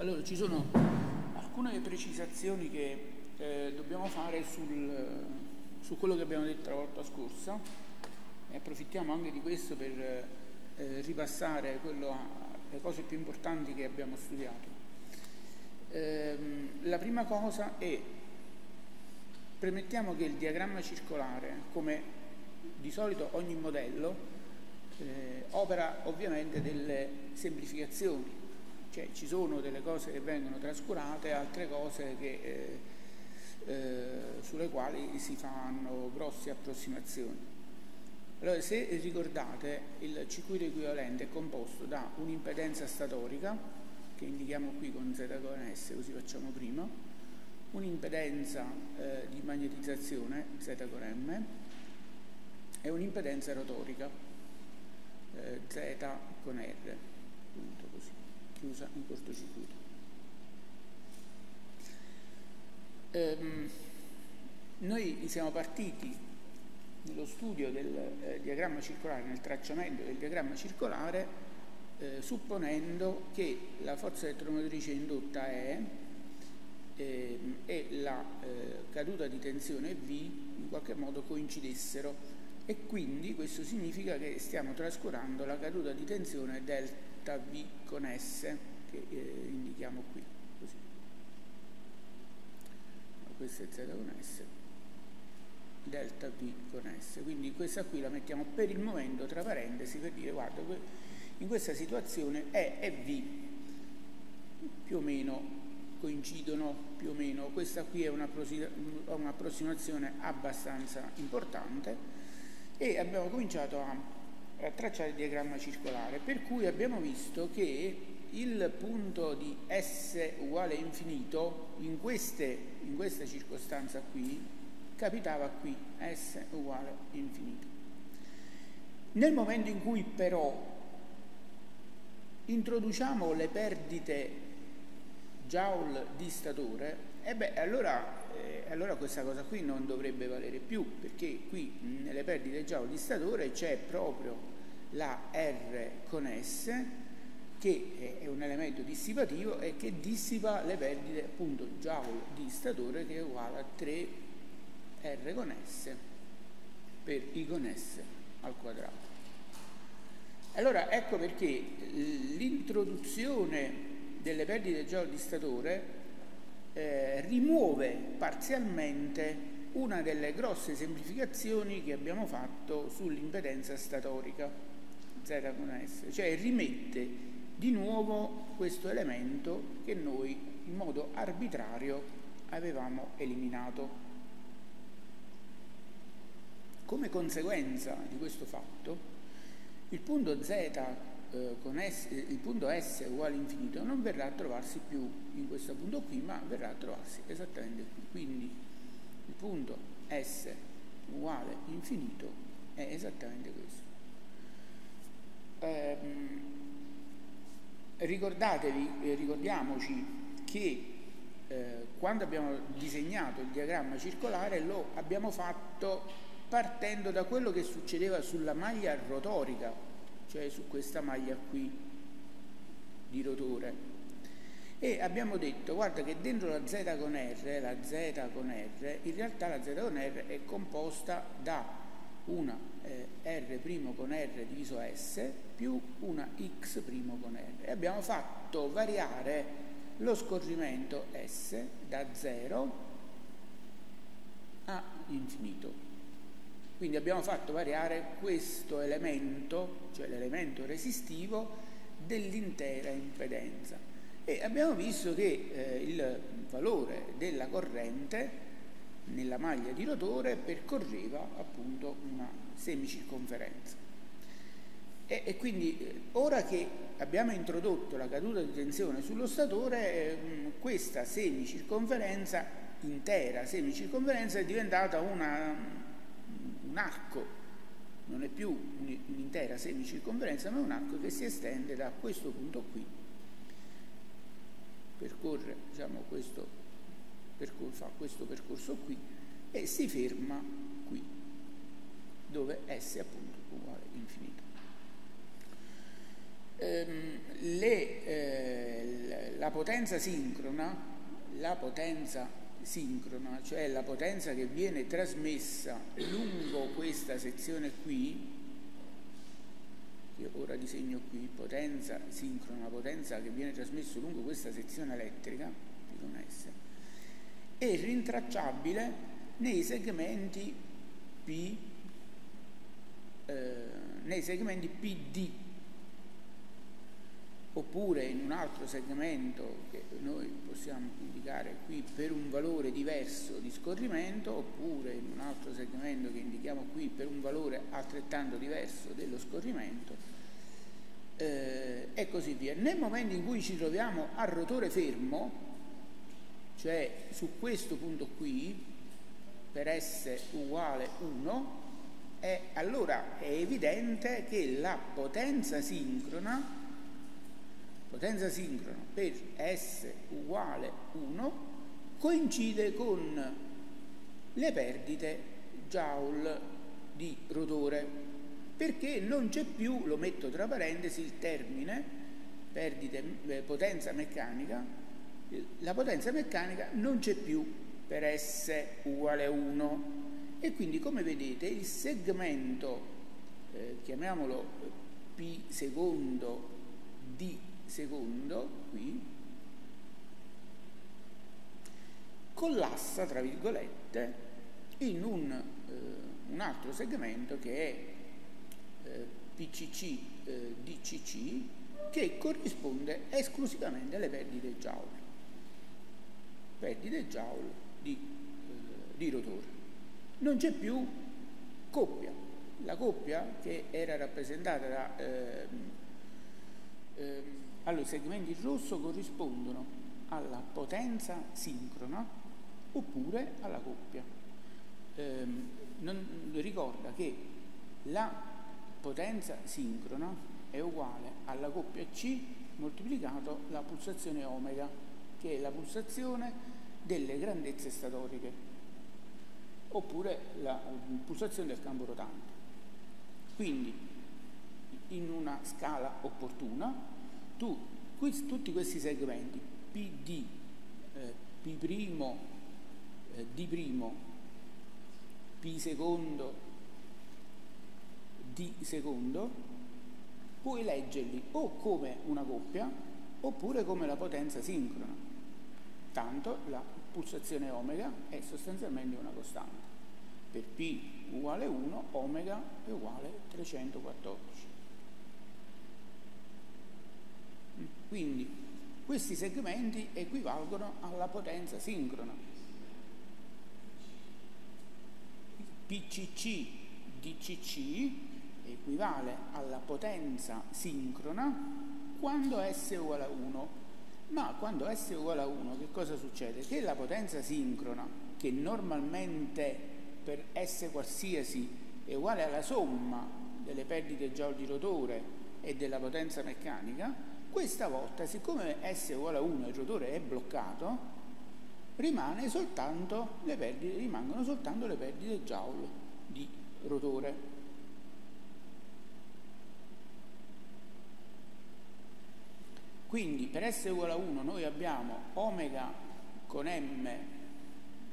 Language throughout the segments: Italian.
Allora, ci sono alcune precisazioni che eh, dobbiamo fare sul, su quello che abbiamo detto la volta scorsa e approfittiamo anche di questo per eh, ripassare quello, le cose più importanti che abbiamo studiato. Eh, la prima cosa è, premettiamo che il diagramma circolare, come di solito ogni modello, eh, opera ovviamente delle semplificazioni, cioè ci sono delle cose che vengono trascurate e altre cose che, eh, eh, sulle quali si fanno grosse approssimazioni. Allora, se ricordate, il circuito equivalente è composto da un'impedenza statorica, che indichiamo qui con Z con S, così facciamo prima, un'impedenza eh, di magnetizzazione, Z con M, e un'impedenza rotorica, eh, Z con R, punto chiusa in cortocircuito. Ehm, noi siamo partiti nello studio del eh, diagramma circolare, nel tracciamento del diagramma circolare, eh, supponendo che la forza elettromotrice indotta E eh, e la eh, caduta di tensione V in qualche modo coincidessero e quindi questo significa che stiamo trascurando la caduta di tensione delta V con S che eh, indichiamo qui. Così. Questo è Z con S delta V con S. Quindi questa qui la mettiamo per il momento tra parentesi per dire guarda, in questa situazione E e V più o meno coincidono, più o meno, questa qui è un'approssimazione abbastanza importante e abbiamo cominciato a, a tracciare il diagramma circolare, per cui abbiamo visto che il punto di S uguale a infinito in, queste, in questa circostanza qui capitava qui S uguale infinito. Nel momento in cui però introduciamo le perdite joule di statore, e beh, allora, eh, allora questa cosa qui non dovrebbe valere più, perché qui nelle perdite joule di statore c'è proprio la R con S, che è un elemento dissipativo e che dissipa le perdite appunto joule di statore che è uguale a 3 R con S per I con S al quadrato. Allora ecco perché l'introduzione delle perdite Joule di statore eh, rimuove parzialmente una delle grosse semplificazioni che abbiamo fatto sull'impedenza statorica Z con S, cioè rimette di nuovo questo elemento che noi in modo arbitrario avevamo eliminato. Come conseguenza di questo fatto, il punto z eh, con S, il punto S uguale infinito non verrà a trovarsi più in questo punto qui, ma verrà a trovarsi esattamente qui. Quindi il punto S uguale infinito è esattamente questo. Ehm, ricordatevi, eh, ricordiamoci che eh, quando abbiamo disegnato il diagramma circolare lo abbiamo fatto partendo da quello che succedeva sulla maglia rotorica, cioè su questa maglia qui di rotore. E abbiamo detto, guarda che dentro la Z con R, la Z con R, in realtà la Z con R è composta da una eh, R' con R diviso S più una X' con R. E abbiamo fatto variare lo scorrimento S da 0 a infinito. Quindi abbiamo fatto variare questo elemento, cioè l'elemento resistivo, dell'intera impedenza. E abbiamo visto che eh, il valore della corrente nella maglia di rotore percorreva appunto una semicirconferenza. E, e quindi eh, ora che abbiamo introdotto la caduta di tensione sullo statore, eh, questa semicirconferenza, intera semicirconferenza, è diventata una un arco, non è più un'intera semicirconferenza, ma un arco che si estende da questo punto qui, percorre diciamo, questo, percor fa questo percorso qui e si ferma dove S è appunto uguale infinito. Ehm, le, eh, la potenza sincrona, la potenza sincrona, cioè la potenza che viene trasmessa lungo questa sezione qui, che ora disegno qui, potenza sincrona, potenza che viene trasmessa lungo questa sezione elettrica, di connessa, è rintracciabile nei segmenti P, eh, nei segmenti PD oppure in un altro segmento che noi possiamo indicare qui per un valore diverso di scorrimento oppure in un altro segmento che indichiamo qui per un valore altrettanto diverso dello scorrimento eh, e così via. Nel momento in cui ci troviamo a rotore fermo, cioè su questo punto qui, per S uguale 1, è, allora è evidente che la potenza sincrona potenza sincrona per S uguale 1 coincide con le perdite joule di rotore perché non c'è più, lo metto tra parentesi, il termine perdite, eh, potenza meccanica, la potenza meccanica non c'è più per S uguale 1 e quindi come vedete il segmento, eh, chiamiamolo P secondo di secondo qui collassa tra virgolette in un, eh, un altro segmento che è eh, PCC eh, DCC che corrisponde esclusivamente alle perdite Joule. Perdite Joule di, eh, di rotore non c'è più coppia la coppia che era rappresentata da eh, eh, allora, i segmenti rosso corrispondono alla potenza sincrona oppure alla coppia. Eh, non, ricorda che la potenza sincrona è uguale alla coppia C moltiplicato la pulsazione omega, che è la pulsazione delle grandezze statoriche, oppure la pulsazione del campo rotante. Quindi, in una scala opportuna, tu questi, tutti questi segmenti PD, eh, P', eh, D', P secondo, D secondo, puoi leggerli o come una coppia oppure come la potenza sincrona. Tanto la pulsazione omega è sostanzialmente una costante. Per P uguale 1, omega è uguale 314. Quindi questi segmenti equivalgono alla potenza sincrona. PCC DCC equivale alla potenza sincrona quando S è uguale a 1. Ma quando S è uguale a 1 che cosa succede? Che la potenza sincrona, che normalmente per S qualsiasi è uguale alla somma delle perdite Joule di rotore e della potenza meccanica, questa volta, siccome S uguale a 1 il rotore è bloccato, soltanto perdite, rimangono soltanto le perdite Joule di rotore. Quindi per S uguale a 1 noi abbiamo omega con m,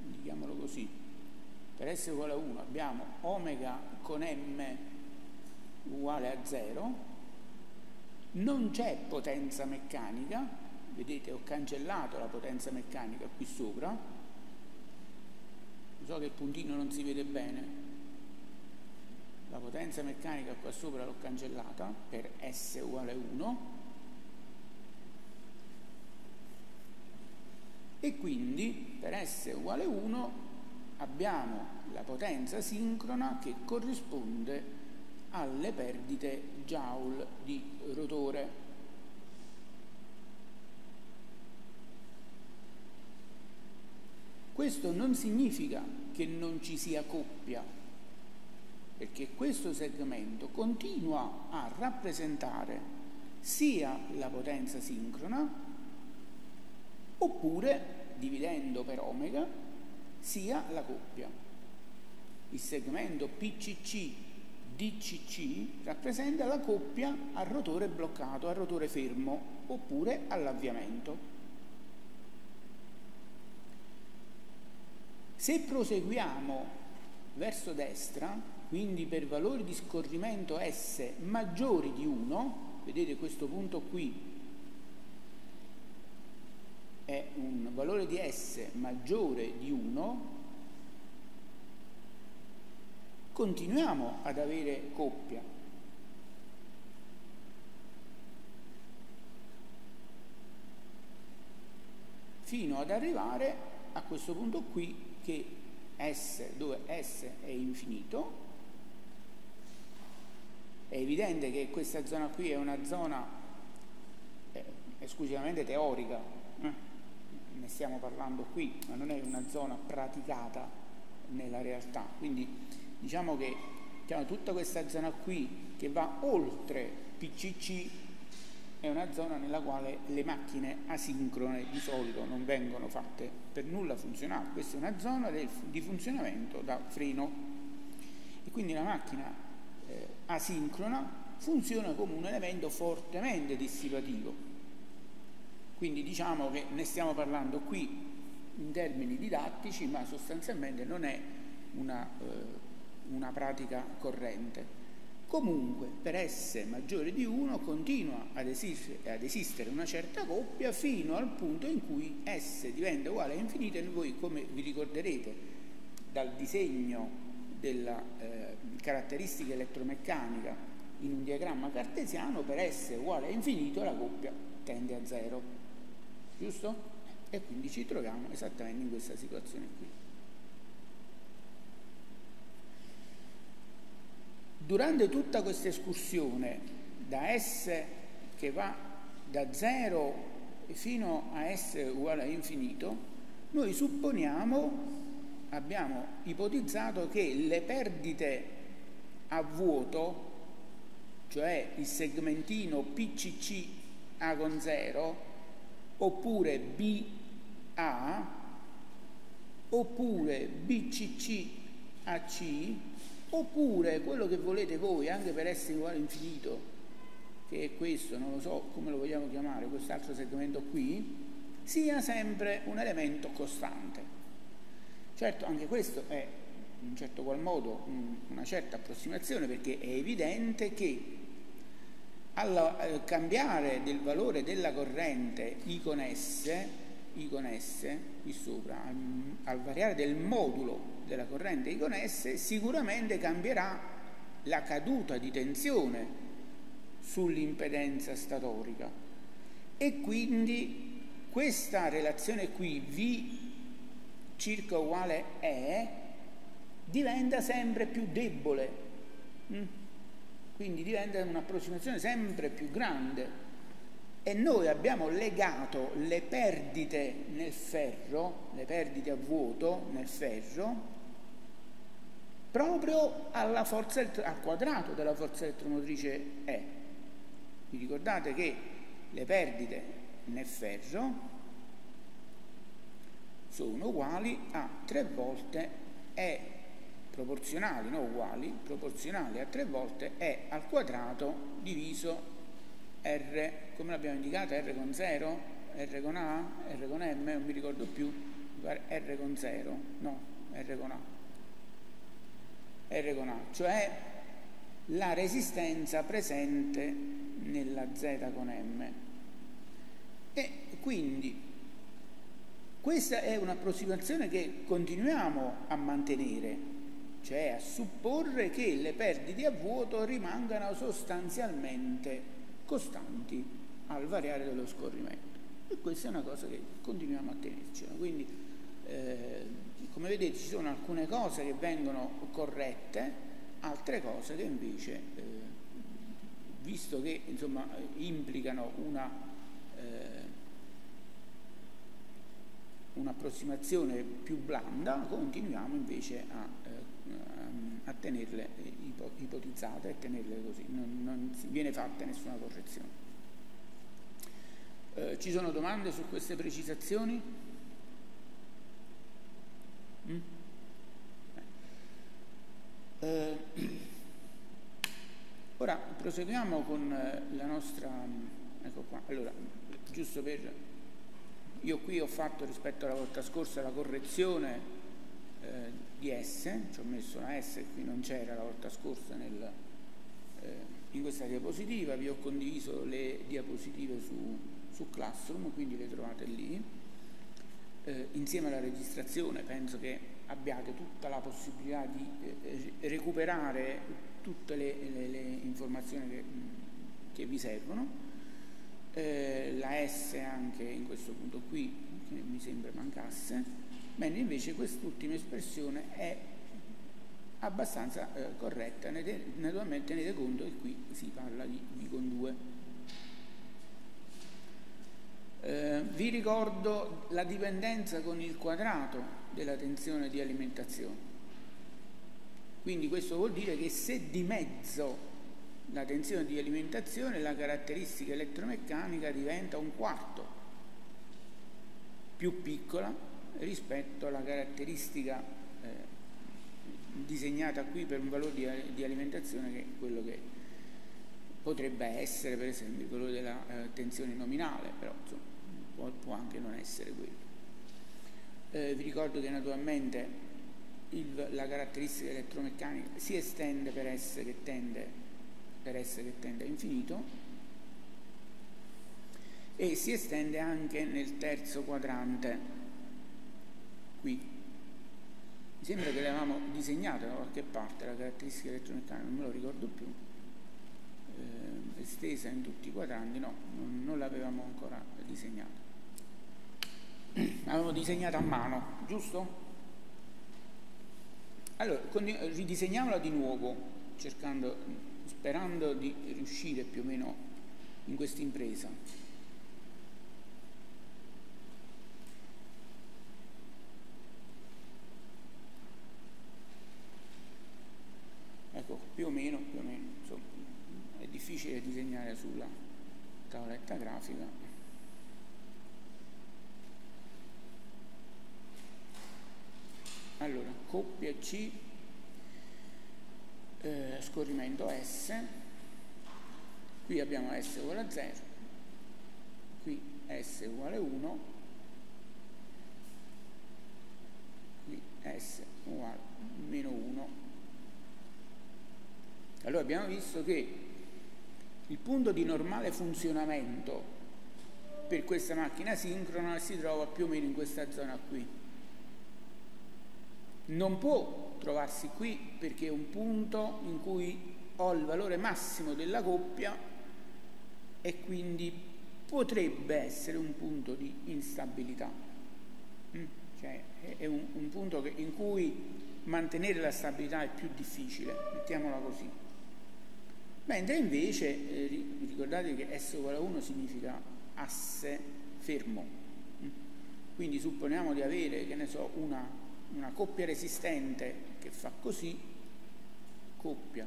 indichiamolo così, per S uguale a 1 abbiamo omega con m uguale a 0 non c'è potenza meccanica, vedete ho cancellato la potenza meccanica qui sopra, so che il puntino non si vede bene, la potenza meccanica qua sopra l'ho cancellata per S uguale 1 e quindi per S uguale 1 abbiamo la potenza sincrona che corrisponde alle perdite Joule di rotore. Questo non significa che non ci sia coppia, perché questo segmento continua a rappresentare sia la potenza sincrona, oppure dividendo per omega sia la coppia. Il segmento PCC DCC rappresenta la coppia al rotore bloccato, al rotore fermo oppure all'avviamento. Se proseguiamo verso destra, quindi per valori di scorrimento S maggiori di 1, vedete questo punto qui è un valore di S maggiore di 1, continuiamo ad avere coppia. Fino ad arrivare a questo punto qui che S, dove S è infinito, è evidente che questa zona qui è una zona eh, esclusivamente teorica, eh? Ne stiamo parlando qui, ma non è una zona praticata nella realtà. Quindi diciamo che diciamo, tutta questa zona qui che va oltre PCC è una zona nella quale le macchine asincrone di solito non vengono fatte per nulla funzionare, questa è una zona di funzionamento da freno e quindi la macchina eh, asincrona funziona come un elemento fortemente dissipativo. Quindi diciamo che ne stiamo parlando qui in termini didattici, ma sostanzialmente non è una eh, una pratica corrente. Comunque, per S maggiore di 1 continua ad esistere, ad esistere, una certa coppia fino al punto in cui S diventa uguale a infinito e voi, come vi ricorderete dal disegno della eh, caratteristica elettromeccanica in un diagramma cartesiano, per S uguale a infinito la coppia tende a zero. Giusto? E quindi ci troviamo esattamente in questa situazione qui. Durante tutta questa escursione da S che va da 0 fino a S uguale a infinito, noi supponiamo, abbiamo ipotizzato che le perdite a vuoto, cioè il segmentino PCC A con 0, oppure BA, oppure BCC AC, oppure quello che volete voi anche per essere uguale infinito che è questo, non lo so come lo vogliamo chiamare, quest'altro segmento qui, sia sempre un elemento costante. Certo, anche questo è in un certo qual modo una certa approssimazione perché è evidente che al cambiare del valore della corrente I con S, I con S, qui sopra, al, al variare del modulo della corrente I con S sicuramente cambierà la caduta di tensione sull'impedenza statorica e quindi questa relazione qui V circa uguale E diventa sempre più debole mm? Quindi diventa un'approssimazione sempre più grande e noi abbiamo legato le perdite nel ferro, le perdite a vuoto nel ferro, proprio forza, al quadrato della forza elettromotrice E. Vi ricordate che le perdite nel ferro sono uguali a 3 volte E proporzionali, non uguali, proporzionali a 3 volte E al quadrato diviso R, come l'abbiamo indicato, R con 0, R con A, R con M, non mi ricordo più, R con 0, no, R con A. R con A, cioè la resistenza presente nella Z con M. E quindi questa è un'approssimazione che continuiamo a mantenere, cioè a supporre che le perdite a vuoto rimangano sostanzialmente costanti al variare dello scorrimento. E questa è una cosa che continuiamo a tenerci. Quindi eh, come vedete ci sono alcune cose che vengono corrette, altre cose che invece, eh, visto che insomma, implicano una, eh, un'approssimazione più blanda, continuiamo invece a, a tenerle ipotizzate e tenerle così, non, non viene fatta nessuna correzione. Eh, ci sono domande su queste precisazioni? Mm? Eh, ora proseguiamo con eh, la nostra, ecco qua, allora, giusto per, io qui ho fatto rispetto alla volta scorsa la correzione eh, di S, ci ho messo una S qui non c'era la volta scorsa nel, eh, in questa diapositiva, vi ho condiviso le diapositive su, su Classroom, quindi le trovate lì. Eh, insieme alla registrazione penso che abbiate tutta la possibilità di eh, recuperare tutte le, le, le informazioni che, che, vi servono. Eh, la S anche in questo punto qui, che mi sembra mancasse, mentre invece quest'ultima espressione è abbastanza eh, corretta, naturalmente tenete conto che qui si parla di V con 2. Eh, vi ricordo la dipendenza con il quadrato della tensione di alimentazione. Quindi questo vuol dire che se dimezzo la tensione di alimentazione, la caratteristica elettromeccanica diventa un quarto più piccola rispetto alla caratteristica eh, disegnata qui per un valore di, alimentazione che è quello che potrebbe essere per esempio quello della eh, tensione nominale, però insomma, può, può anche non essere quello. Eh, vi ricordo che naturalmente il, la caratteristica elettromeccanica si estende per S che tende, per S che tende a infinito e si estende anche nel terzo quadrante qui. Mi sembra che l'avevamo disegnata da qualche parte la caratteristica elettromeccanica, non me lo ricordo più, eh, estesa in tutti i quadranti, no, non, non l'avevamo ancora disegnata avevamo disegnato a mano, giusto? Allora, ridisegniamola di nuovo, cercando, sperando di riuscire più o meno in questa impresa. Ecco, più o meno, più o meno, insomma, è difficile disegnare sulla tavoletta grafica. allora coppia C eh, scorrimento S qui abbiamo S uguale a 0 qui S uguale a 1 qui S uguale a meno 1 allora abbiamo visto che il punto di normale funzionamento per questa macchina sincrona si trova più o meno in questa zona qui non può trovarsi qui perché è un punto in cui ho il valore massimo della coppia e quindi potrebbe essere un punto di instabilità. Mm? Cioè è un, un punto che, in cui mantenere la stabilità è più difficile, mettiamola così. Mentre invece, eh, ricordate che S uguale a 1 significa asse fermo, mm? quindi supponiamo di avere, che ne so, una una coppia resistente che fa così, coppia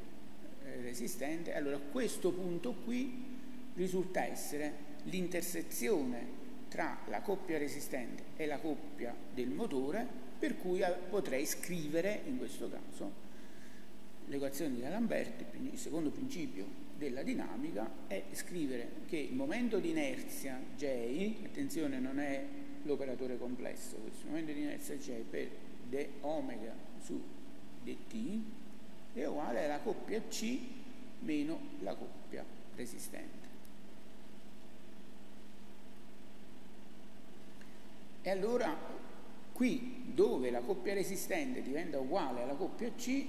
eh, resistente, allora questo punto qui risulta essere l'intersezione tra la coppia resistente e la coppia del motore, per cui potrei scrivere in questo caso l'equazione di D'Alembert, il secondo principio della dinamica, è scrivere che il momento di inerzia J, attenzione non è l'operatore complesso, questo momento di inerzia J per d omega su dt è uguale alla coppia C meno la coppia resistente. E allora qui dove la coppia resistente diventa uguale alla coppia C,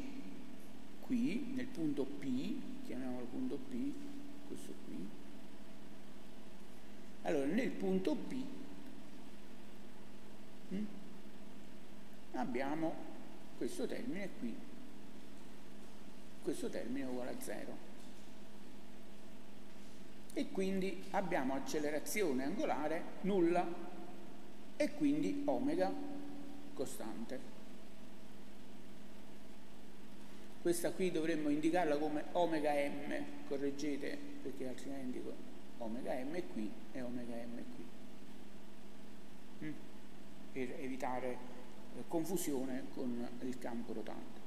qui nel punto P, chiamiamolo punto P, questo qui, allora nel punto P hm, abbiamo questo termine qui, questo termine è uguale a 0. E quindi abbiamo accelerazione angolare nulla e quindi omega costante. Questa qui dovremmo indicarla come omega m, correggete perché altrimenti dico omega m qui e omega m qui, mm? per evitare confusione con il campo rotante.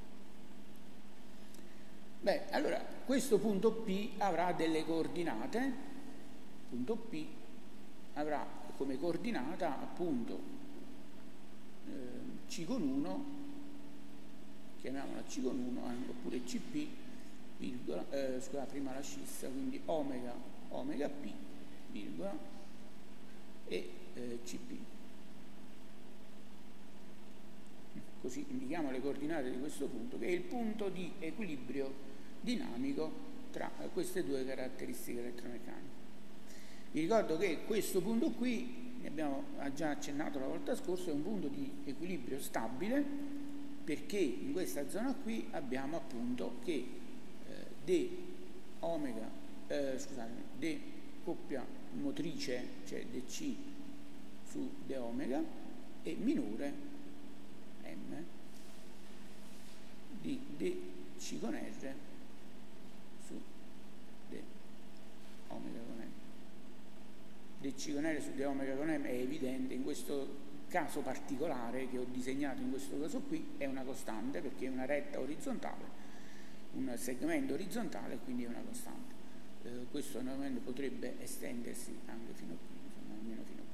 Beh, allora questo punto P avrà delle coordinate, punto P avrà come coordinata appunto eh, C con 1 chiamiamola C con 1, oppure CP, virgola, eh, scusa, prima la scissa, quindi omega, omega P, virgola, e eh, CP. Così indichiamo le coordinate di questo punto, che è il punto di equilibrio dinamico tra queste due caratteristiche elettromeccaniche. Vi ricordo che questo punto qui, ne abbiamo già accennato la volta scorsa, è un punto di equilibrio stabile perché in questa zona qui abbiamo appunto che eh, D omega, eh, scusate, D coppia motrice, cioè DC su D omega e minore M di DC con R su D omega con M. DC con R su D omega con M è evidente in questo caso particolare che ho disegnato in questo caso qui è una costante perché è una retta orizzontale, un segmento orizzontale quindi è una costante. Eh, questo normalmente potrebbe estendersi anche fino a qui, insomma almeno fino a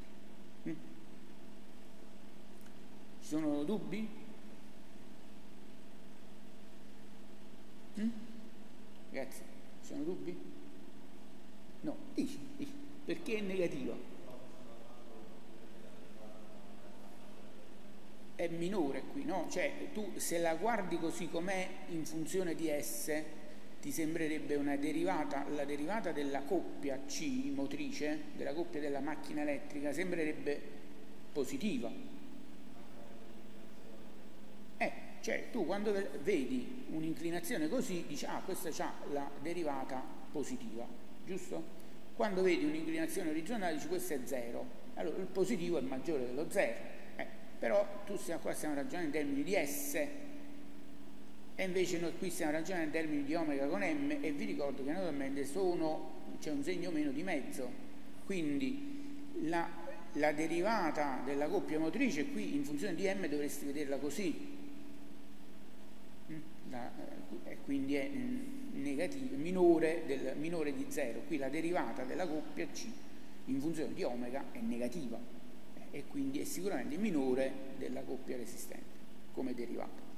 qui. Mm? Ci sono dubbi? Mm? Ragazzi, ci sono dubbi? No, dici, dici, perché è negativo? È minore qui, no? Cioè tu se la guardi così com'è in funzione di S ti sembrerebbe una derivata, la derivata della coppia C motrice, della coppia della macchina elettrica, sembrerebbe positiva. Eh, cioè tu quando vedi un'inclinazione così dici ah questa ha la derivata positiva, giusto? Quando vedi un'inclinazione orizzontale dici questo è zero, allora il positivo è maggiore dello zero però tu stiamo, qua stiamo ragionando in termini di S e invece noi qui stiamo ragionando in termini di omega con M e vi ricordo che naturalmente c'è un segno meno di mezzo, quindi la, la, derivata della coppia motrice qui in funzione di M dovresti vederla così, mm? la, e quindi è negativo, minore, del, minore di 0, qui la derivata della coppia C in funzione di omega è negativa e quindi è sicuramente minore della coppia resistente come derivato.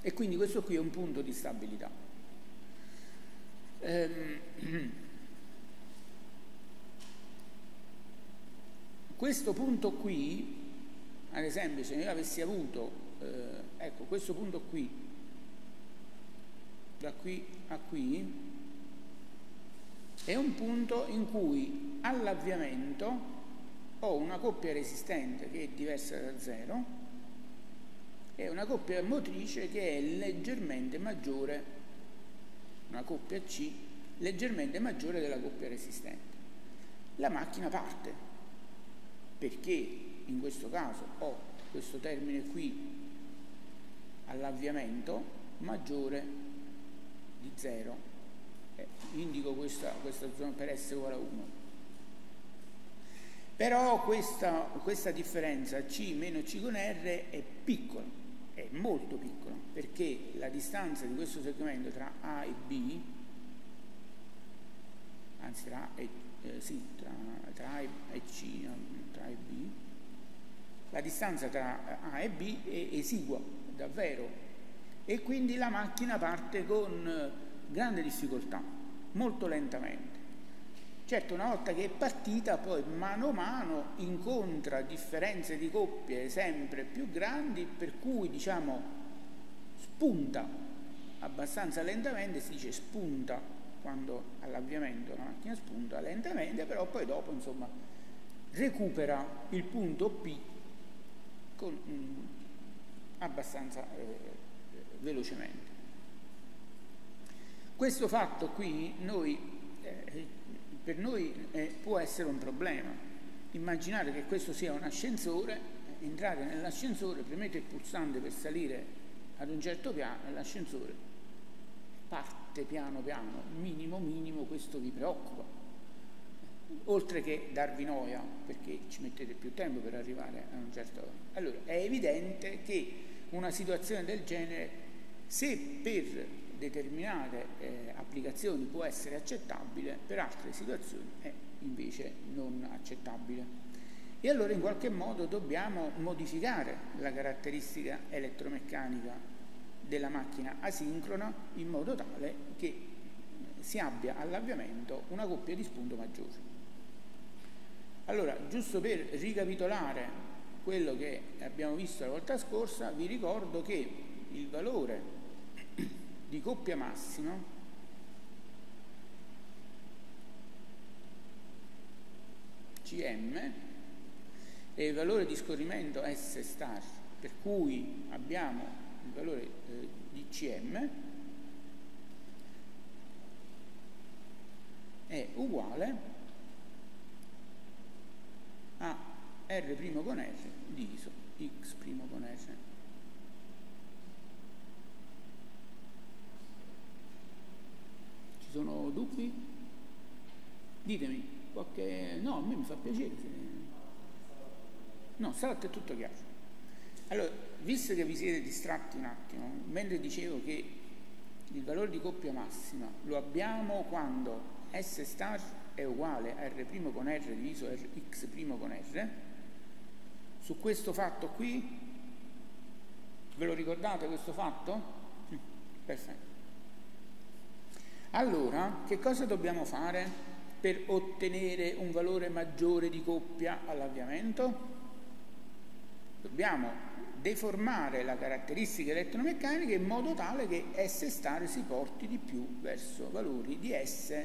E quindi questo qui è un punto di stabilità. Ehm, questo punto qui, ad esempio, se io avessi avuto, eh, ecco, questo punto qui, da qui a qui, è un punto in cui all'avviamento ho una coppia resistente che è diversa da 0 e una coppia motrice che è leggermente maggiore, una coppia C leggermente maggiore della coppia resistente. La macchina parte perché in questo caso ho questo termine qui all'avviamento maggiore di 0. Eh, indico questa, questa zona per S uguale a 1 però questa, questa differenza C meno C con R è piccola, è molto piccola, perché la distanza di questo segmento tra A e B, anzi tra A e, eh, sì, tra, tra A e C, tra A e B, la distanza tra A e B è esigua, davvero, e quindi la macchina parte con grande difficoltà, molto lentamente. Certo, una volta che è partita, poi mano a mano incontra differenze di coppie sempre più grandi, per cui diciamo spunta abbastanza lentamente, si dice spunta quando all'avviamento la macchina spunta lentamente, però poi dopo insomma recupera il punto P con, mh, abbastanza eh, velocemente. Questo fatto qui noi eh, per noi eh, può essere un problema. Immaginare che questo sia un ascensore, entrate nell'ascensore, premete il pulsante per salire ad un certo piano e l'ascensore parte piano piano, minimo minimo questo vi preoccupa. Oltre che darvi noia, perché ci mettete più tempo per arrivare a un certo... Allora, è evidente che una situazione del genere, se per determinate eh, applicazioni può essere accettabile, per altre situazioni è invece non accettabile. E allora in qualche modo dobbiamo modificare la caratteristica elettromeccanica della macchina asincrona in modo tale che si abbia all'avviamento una coppia di spunto maggiore. Allora, giusto per ricapitolare quello che abbiamo visto la volta scorsa, vi ricordo che il valore di coppia massimo CM e il valore di scorrimento S star, per cui abbiamo il valore eh, di CM, è uguale a R' con R diviso X' con R. Ci sono dubbi? Ditemi, qualche... no, a me mi fa piacere No, stavolta è tutto chiaro. Allora, visto che vi siete distratti un attimo, mentre dicevo che il valore di coppia massima lo abbiamo quando S star è uguale a R' con R diviso X' con R, su questo fatto qui, ve lo ricordate questo fatto? Perfetto. Allora, che cosa dobbiamo fare per ottenere un valore maggiore di coppia all'avviamento? Dobbiamo deformare la caratteristica elettromeccanica in modo tale che S star si porti di più verso valori di S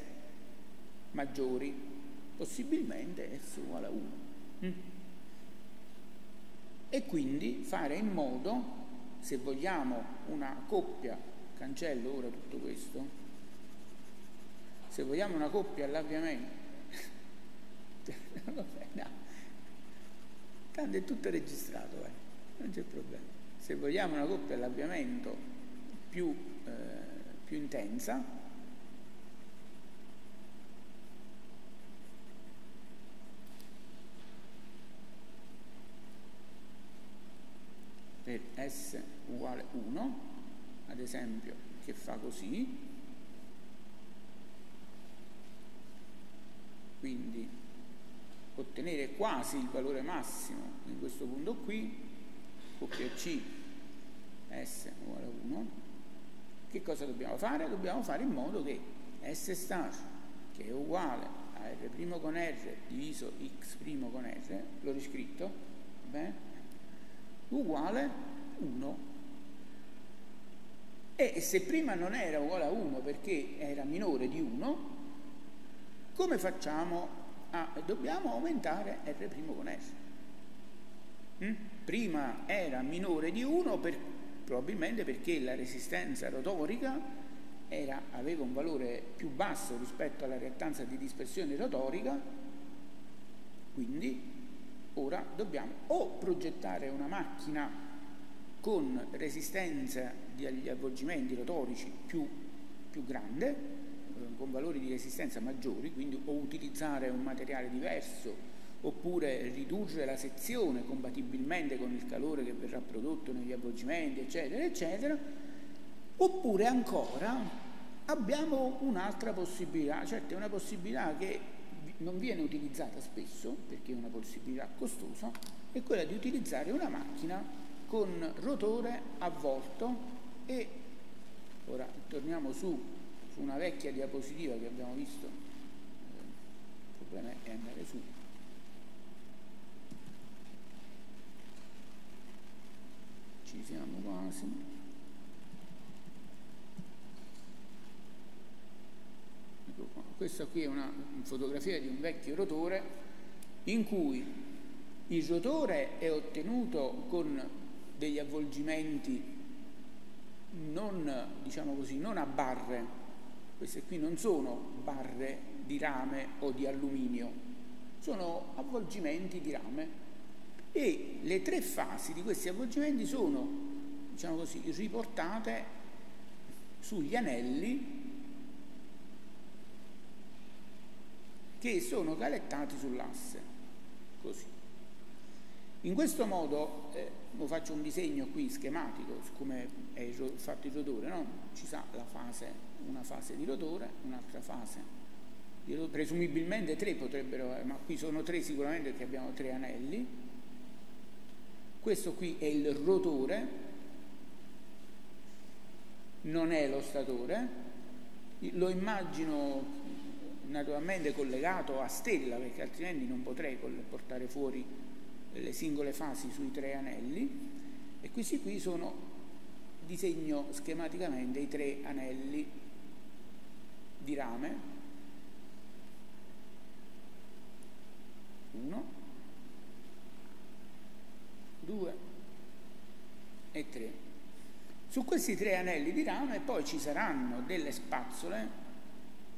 maggiori, possibilmente S uguale a 1. Mm. E quindi fare in modo, se vogliamo una coppia, cancello ora tutto questo, se vogliamo una coppia all'avviamento, no Tanto è tutto registrato, eh. non c'è problema. Se vogliamo una coppia all'avviamento più, eh, più intensa, per S uguale 1, ad esempio, che fa così, quindi ottenere quasi il valore massimo in questo punto qui, coppia C S uguale a 1, che cosa dobbiamo fare? Dobbiamo fare in modo che S star, che è uguale a R' con R diviso X' con R, l'ho riscritto, bene? uguale 1. E se prima non era uguale a 1 perché era minore di 1, come facciamo ah, dobbiamo aumentare R' con S. Mm? Prima era minore di 1 per, probabilmente perché la resistenza rotorica era, aveva un valore più basso rispetto alla reattanza di dispersione rotorica, quindi ora dobbiamo o progettare una macchina con resistenza agli avvolgimenti rotorici più, più grande, con valori di resistenza maggiori, quindi o utilizzare un materiale diverso oppure ridurre la sezione compatibilmente con il calore che verrà prodotto negli avvolgimenti, eccetera, eccetera, oppure ancora abbiamo un'altra possibilità, certo è una possibilità che non viene utilizzata spesso perché è una possibilità costosa, è quella di utilizzare una macchina con rotore avvolto e ora torniamo su su una vecchia diapositiva che abbiamo visto, eh, il problema è andare su. Ci siamo quasi. Ecco Questa qui è una fotografia di un vecchio rotore in cui il rotore è ottenuto con degli avvolgimenti non, diciamo così, non a barre, queste qui non sono barre di rame o di alluminio, sono avvolgimenti di rame e le tre fasi di questi avvolgimenti sono, diciamo così, riportate sugli anelli che sono calettati sull'asse, così. In questo modo, eh, faccio un disegno qui schematico su come è fatto il rotore, no? ci sa fase una fase di rotore, un'altra fase presumibilmente tre potrebbero, ma qui sono tre sicuramente perché abbiamo tre anelli. Questo qui è il rotore, non è lo statore, lo immagino naturalmente collegato a stella perché altrimenti non potrei portare fuori le singole fasi sui tre anelli e questi qui sono disegno schematicamente i tre anelli di rame. Uno due e tre. Su questi tre anelli di rame poi ci saranno delle spazzole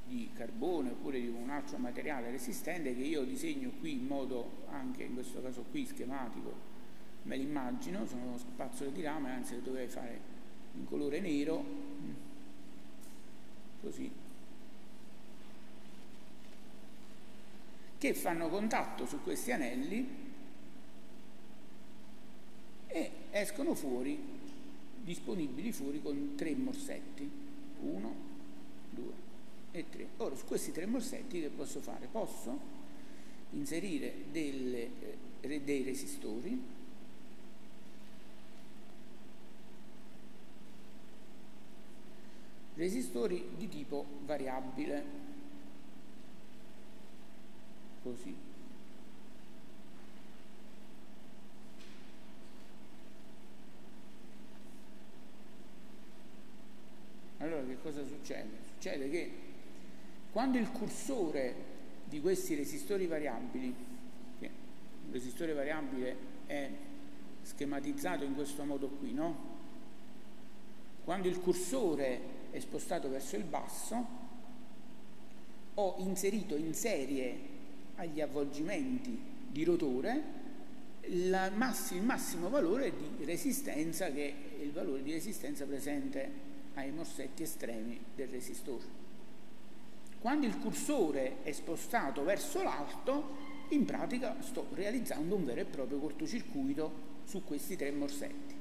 di carbone oppure di un altro materiale resistente che io disegno qui in modo anche in questo caso qui schematico. Me l'immagino sono spazzole di rame anzi le dovrei fare in colore nero. Così. Che fanno contatto su questi anelli e escono fuori disponibili fuori con tre morsetti. Uno, due e 3. Ora su questi tre morsetti che posso fare? Posso inserire delle, eh, dei resistori resistori di tipo variabile così allora che cosa succede? succede che quando il cursore di questi resistori variabili, un resistore variabile è schematizzato in questo modo qui, no? Quando il cursore è spostato verso il basso, ho inserito in serie agli avvolgimenti di rotore massimo, il massimo valore di resistenza che è il valore di resistenza presente ai morsetti estremi del resistore. Quando il cursore è spostato verso l'alto, in pratica sto realizzando un vero e proprio cortocircuito su questi tre morsetti.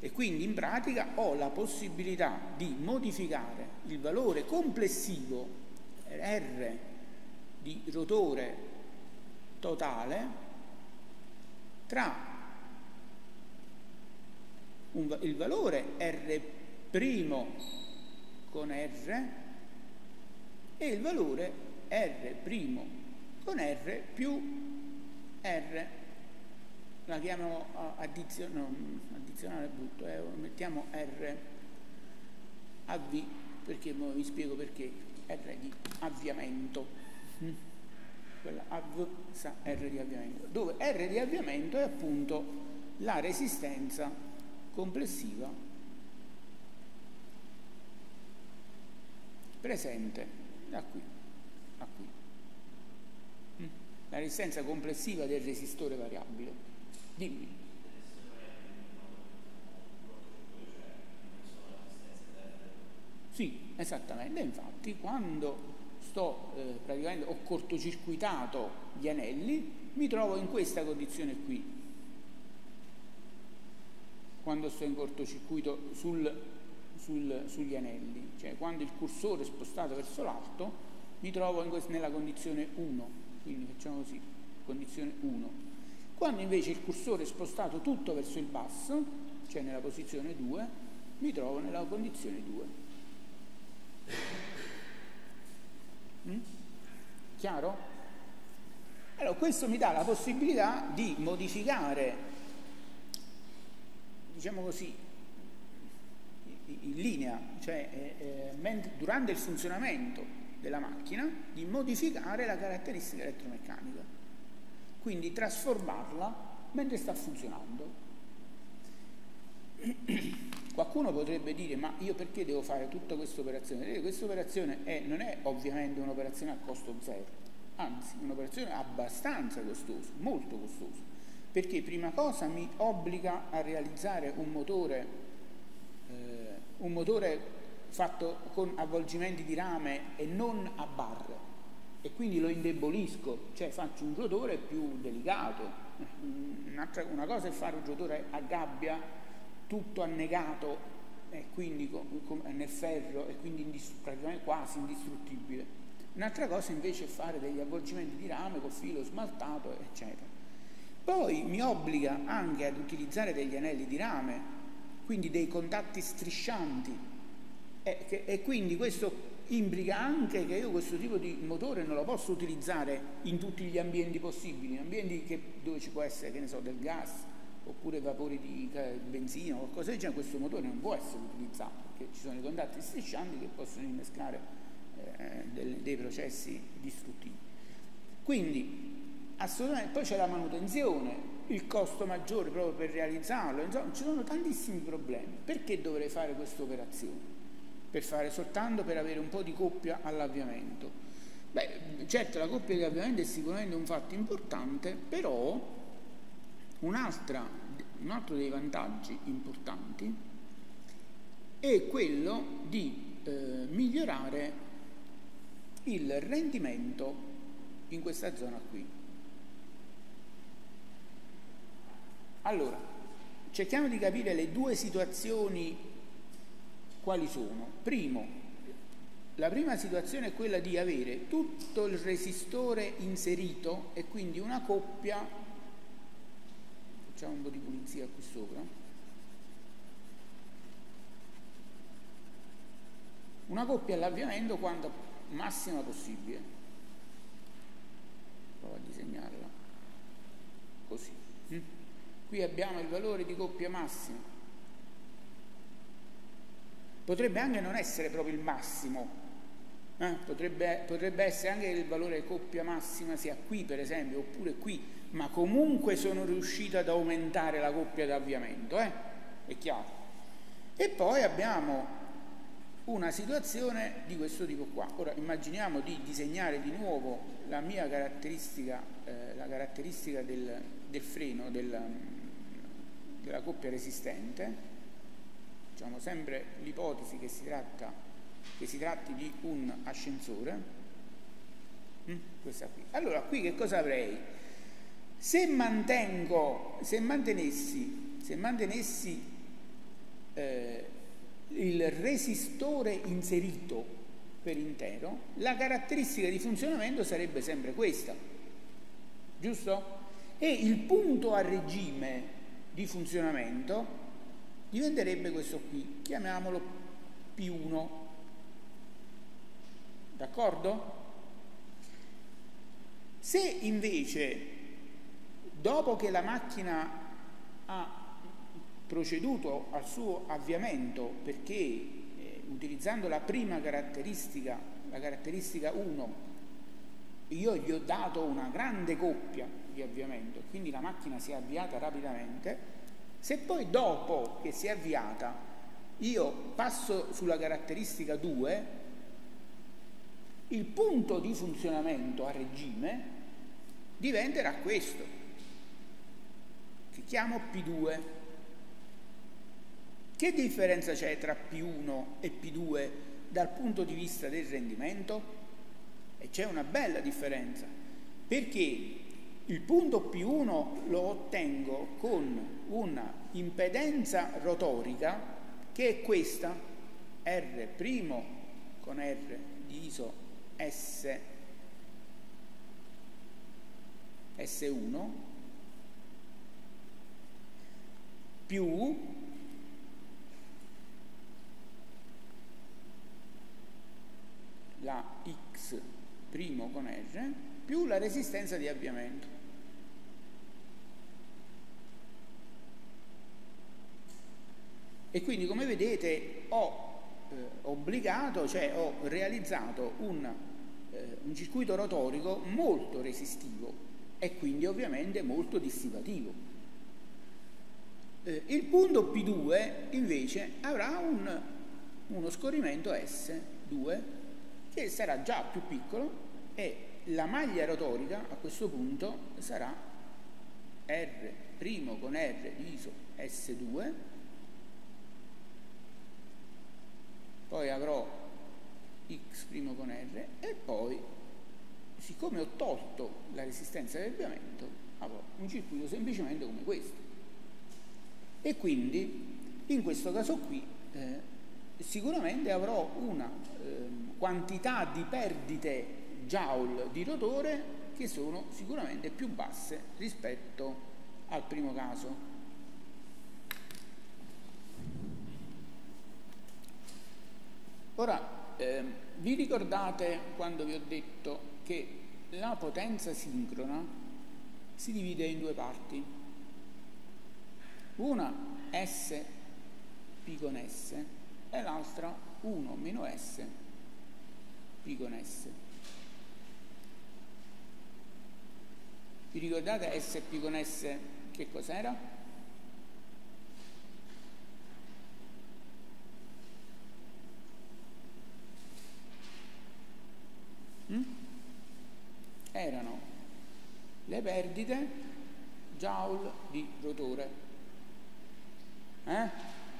E quindi in pratica ho la possibilità di modificare il valore complessivo R di rotore totale tra un, il valore R' con R e il valore R' con R più R. La chiamo addizionale, no, addizionale brutto, eh, mettiamo R a V perché vi spiego perché R di avviamento. Mm. Quella AV sa R di avviamento, dove R di avviamento è appunto la resistenza complessiva presente da qui a qui. Mm. La resistenza complessiva del resistore variabile. Dimmi. Sì, esattamente, infatti quando sto eh, praticamente ho cortocircuitato gli anelli, mi trovo in questa condizione qui. Quando sto in cortocircuito sul sul, sugli anelli, cioè quando il cursore è spostato verso l'alto mi trovo questo, nella condizione 1, quindi facciamo così, condizione 1. Quando invece il cursore è spostato tutto verso il basso, cioè nella posizione 2, mi trovo nella condizione 2. Mm? Chiaro? Allora, questo mi dà la possibilità di modificare, diciamo così, in linea, cioè eh, eh durante il funzionamento della macchina, di modificare la caratteristica elettromeccanica, quindi trasformarla mentre sta funzionando. Qualcuno potrebbe dire ma io perché devo fare tutta questa operazione? Questa operazione è, non è ovviamente un'operazione a costo zero, anzi un'operazione abbastanza costosa, molto costosa, perché prima cosa mi obbliga a realizzare un motore un motore fatto con avvolgimenti di rame e non a barre e quindi lo indebolisco, cioè faccio un rotore più delicato. una cosa è fare un rotore a gabbia tutto annegato e quindi nel ferro e quindi praticamente quasi indistruttibile. Un'altra cosa invece è fare degli avvolgimenti di rame col filo smaltato, eccetera. Poi mi obbliga anche ad utilizzare degli anelli di rame, quindi dei contatti striscianti e, che, e quindi questo implica anche che io questo tipo di motore non lo posso utilizzare in tutti gli ambienti possibili, ambienti che, dove ci può essere, che ne so, del gas oppure vapori di benzina o qualcosa del genere, questo motore non può essere utilizzato perché ci sono i contatti striscianti che possono innescare eh, del, dei processi distruttivi. Quindi assolutamente, poi c'è la manutenzione, il costo maggiore proprio per realizzarlo, insomma ci sono tantissimi problemi. Perché dovrei fare questa operazione? per fare soltanto per avere un po' di coppia all'avviamento. Beh, certo la coppia di avviamento è sicuramente un fatto importante, però un, altro dei vantaggi importanti è quello di eh, migliorare il rendimento in questa zona qui. Allora, cerchiamo di capire le due situazioni quali sono? Primo, la prima situazione è quella di avere tutto il resistore inserito e quindi una coppia, facciamo un po' di pulizia qui sopra, una coppia all'avviamento quanto massima possibile. Provo a disegnarla così. Qui abbiamo il valore di coppia massima potrebbe anche non essere proprio il massimo, eh? potrebbe, potrebbe, essere anche che il valore coppia massima sia qui per esempio, oppure qui, ma comunque sono riuscito ad aumentare la coppia d'avviamento, eh? è chiaro. E poi abbiamo una situazione di questo tipo qua. Ora immaginiamo di disegnare di nuovo la mia caratteristica, eh, la caratteristica del, del freno, del, della coppia resistente, facciamo sempre l'ipotesi che si, che si tratti di un ascensore, mm? questa qui. Allora qui che cosa avrei? Se mantengo, se mantenessi, se mantenessi eh, il resistore inserito per intero, la caratteristica di funzionamento sarebbe sempre questa, giusto? E il punto a regime di funzionamento diventerebbe questo qui, chiamiamolo P1. D'accordo? Se invece dopo che la macchina ha proceduto al suo avviamento perché eh, utilizzando la prima caratteristica, la caratteristica 1, io gli ho dato una grande coppia di avviamento, quindi la macchina si è avviata rapidamente, se poi dopo che si è avviata io passo sulla caratteristica 2, il punto di funzionamento a regime diventerà questo, che chiamo P2. Che differenza c'è tra P1 e P2 dal punto di vista del rendimento? E c'è una bella differenza, perché il punto P1 lo ottengo con una impedenza rotorica che è questa, R' con R diviso S, S1 più la X' con R più la resistenza di avviamento. E quindi come vedete ho eh, obbligato, cioè ho realizzato un, eh, un circuito rotorico molto resistivo e quindi ovviamente molto dissipativo. Eh, il punto P2 invece avrà un, uno scorrimento S2 che sarà già più piccolo e la maglia rotorica a questo punto sarà R' con R diviso S2 poi avrò x' con r e poi siccome ho tolto la resistenza di avviamento avrò un circuito semplicemente come questo e quindi in questo caso qui eh, sicuramente avrò una eh, quantità di perdite joule di rotore che sono sicuramente più basse rispetto al primo caso. Ora, eh, vi ricordate quando vi ho detto che la potenza sincrona si divide in due parti? Una S P con S e l'altra 1 meno S P con S. Vi ricordate S P con S che cos'era? Mm? Erano le perdite joule di rotore. Eh?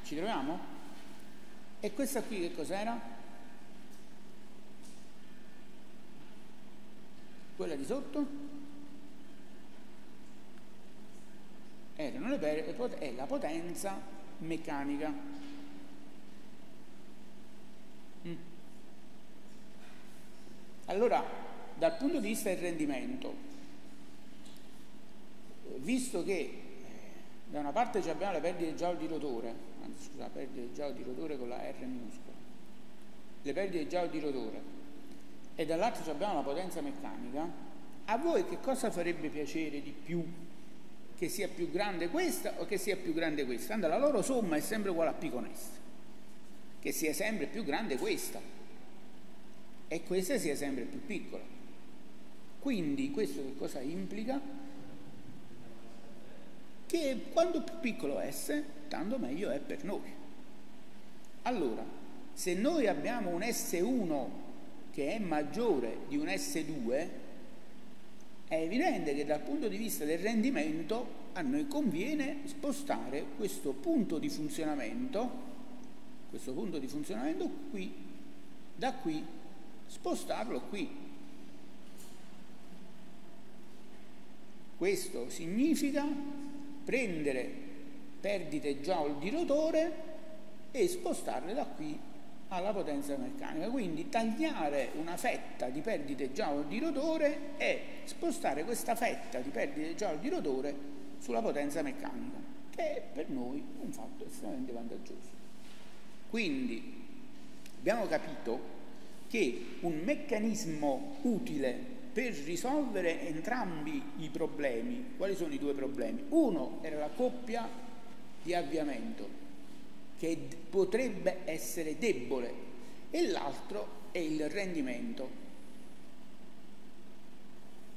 Ci troviamo? E questa qui che cos'era? Quella di sotto? erano le pere e la potenza meccanica. Allora, dal punto di vista del rendimento, visto che eh, da una parte abbiamo le perdite joule di rotore, anzi scusa, perdite joule di rotore con la R minuscola, le perdite joule di rotore, e dall'altro abbiamo la potenza meccanica, a voi che cosa farebbe piacere di più? Che sia più grande questa o che sia più grande questa, tanto la loro somma è sempre uguale a P con S, che sia sempre più grande questa e questa sia sempre più piccola. Quindi questo che cosa implica? Che quanto più piccolo S, tanto meglio è per noi. Allora, se noi abbiamo un S1 che è maggiore di un S2, è evidente che dal punto di vista del rendimento a noi conviene spostare questo punto di funzionamento, questo punto di funzionamento qui, da qui, spostarlo qui. Questo significa prendere perdite joule di rotore e spostarle da qui alla potenza meccanica. Quindi tagliare una fetta di perdite joule di rotore e spostare questa fetta di perdite joule di rotore sulla potenza meccanica, che è per noi un fatto estremamente vantaggioso. Quindi abbiamo capito che un meccanismo utile per risolvere entrambi i problemi, quali sono i due problemi? Uno era la coppia di avviamento, che potrebbe essere debole e l'altro è il rendimento.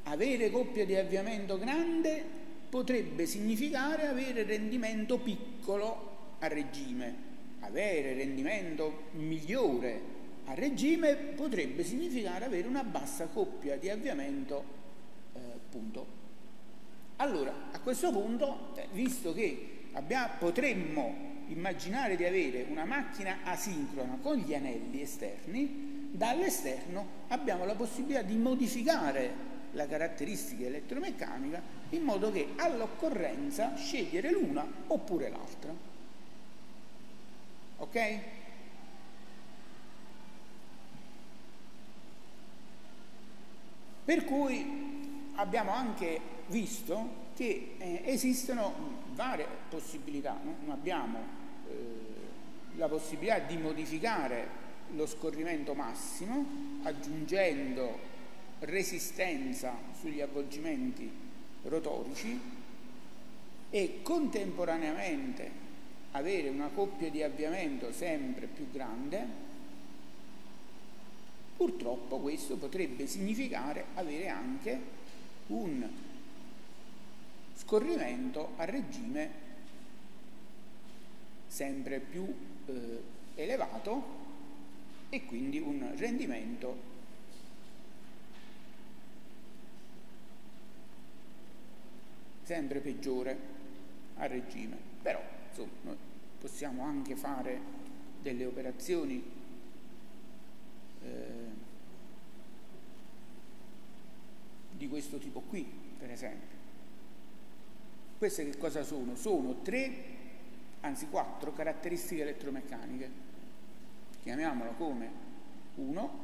Avere coppia di avviamento grande potrebbe significare avere rendimento piccolo a regime. Avere rendimento migliore a regime potrebbe significare avere una bassa coppia di avviamento eh, punto. Allora, a questo punto, eh, visto che abbiamo, potremmo immaginare di avere una macchina asincrona con gli anelli esterni, dall'esterno abbiamo la possibilità di modificare la caratteristica elettromeccanica in modo che all'occorrenza scegliere l'una oppure l'altra. Ok? Per cui abbiamo anche visto che eh, esistono varie possibilità, no? abbiamo eh, la possibilità di modificare lo scorrimento massimo aggiungendo resistenza sugli avvolgimenti rotorici e contemporaneamente avere una coppia di avviamento sempre più grande, purtroppo questo potrebbe significare avere anche un scorrimento a regime sempre più eh, elevato e quindi un rendimento sempre peggiore a regime. Però insomma, possiamo anche fare delle operazioni eh, di questo tipo qui, per esempio. Queste che cosa sono? Sono tre, anzi quattro caratteristiche elettromeccaniche. Chiamiamolo come 1,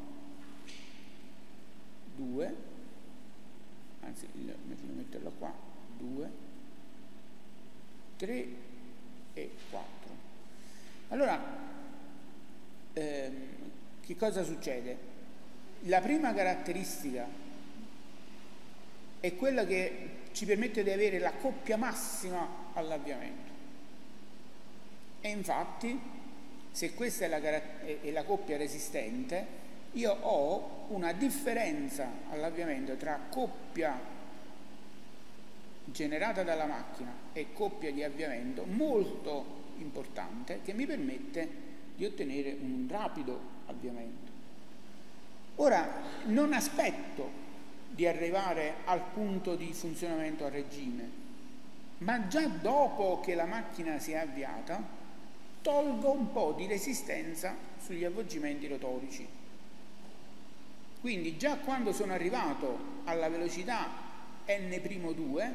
2, anzi meglio metterlo qua, 2, 3 e 4. Allora, ehm, che cosa succede? La prima caratteristica è quella che ci permette di avere la coppia massima all'avviamento. E infatti, se questa è la, è la coppia resistente, io ho una differenza all'avviamento tra coppia generata dalla macchina e coppia di avviamento molto importante che mi permette di ottenere un rapido avviamento. Ora, non aspetto di arrivare al punto di funzionamento a regime, ma già dopo che la macchina si è avviata tolgo un po' di resistenza sugli avvolgimenti rotorici. Quindi già quando sono arrivato alla velocità n'2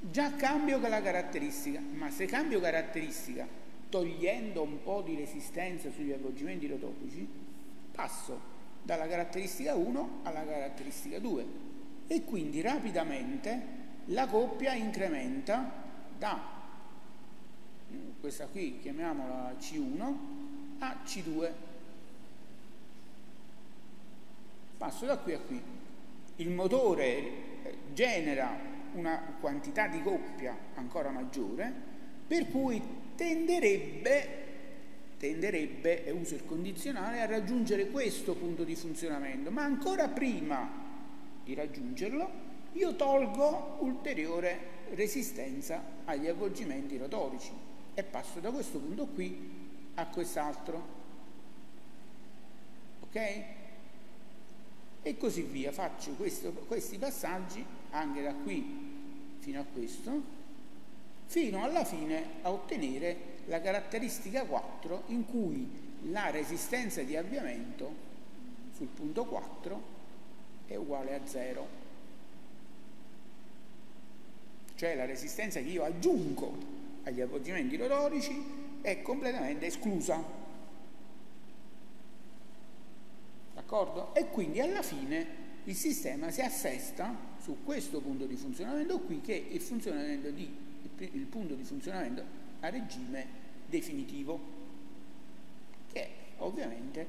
già cambio la caratteristica, ma se cambio caratteristica togliendo un po' di resistenza sugli avvolgimenti rotorici, passo dalla caratteristica 1 alla caratteristica 2 e quindi rapidamente la coppia incrementa da questa qui chiamiamola C1 a C2 passo da qui a qui. Il motore eh, genera una quantità di coppia ancora maggiore per cui tenderebbe tenderebbe, e uso il condizionale, a raggiungere questo punto di funzionamento, ma ancora prima di raggiungerlo io tolgo ulteriore resistenza agli avvolgimenti rotorici e passo da questo punto qui a quest'altro. Ok? E così via, faccio questo, questi passaggi anche da qui fino a questo, fino alla fine a ottenere la caratteristica 4 in cui la resistenza di avviamento sul punto 4 è uguale a 0. Cioè la resistenza che io aggiungo agli avvolgimenti rotorici è completamente esclusa. D'accordo? E quindi alla fine il sistema si assesta su questo punto di funzionamento qui che è il, funzionamento di, il punto di funzionamento a regime definitivo, che ovviamente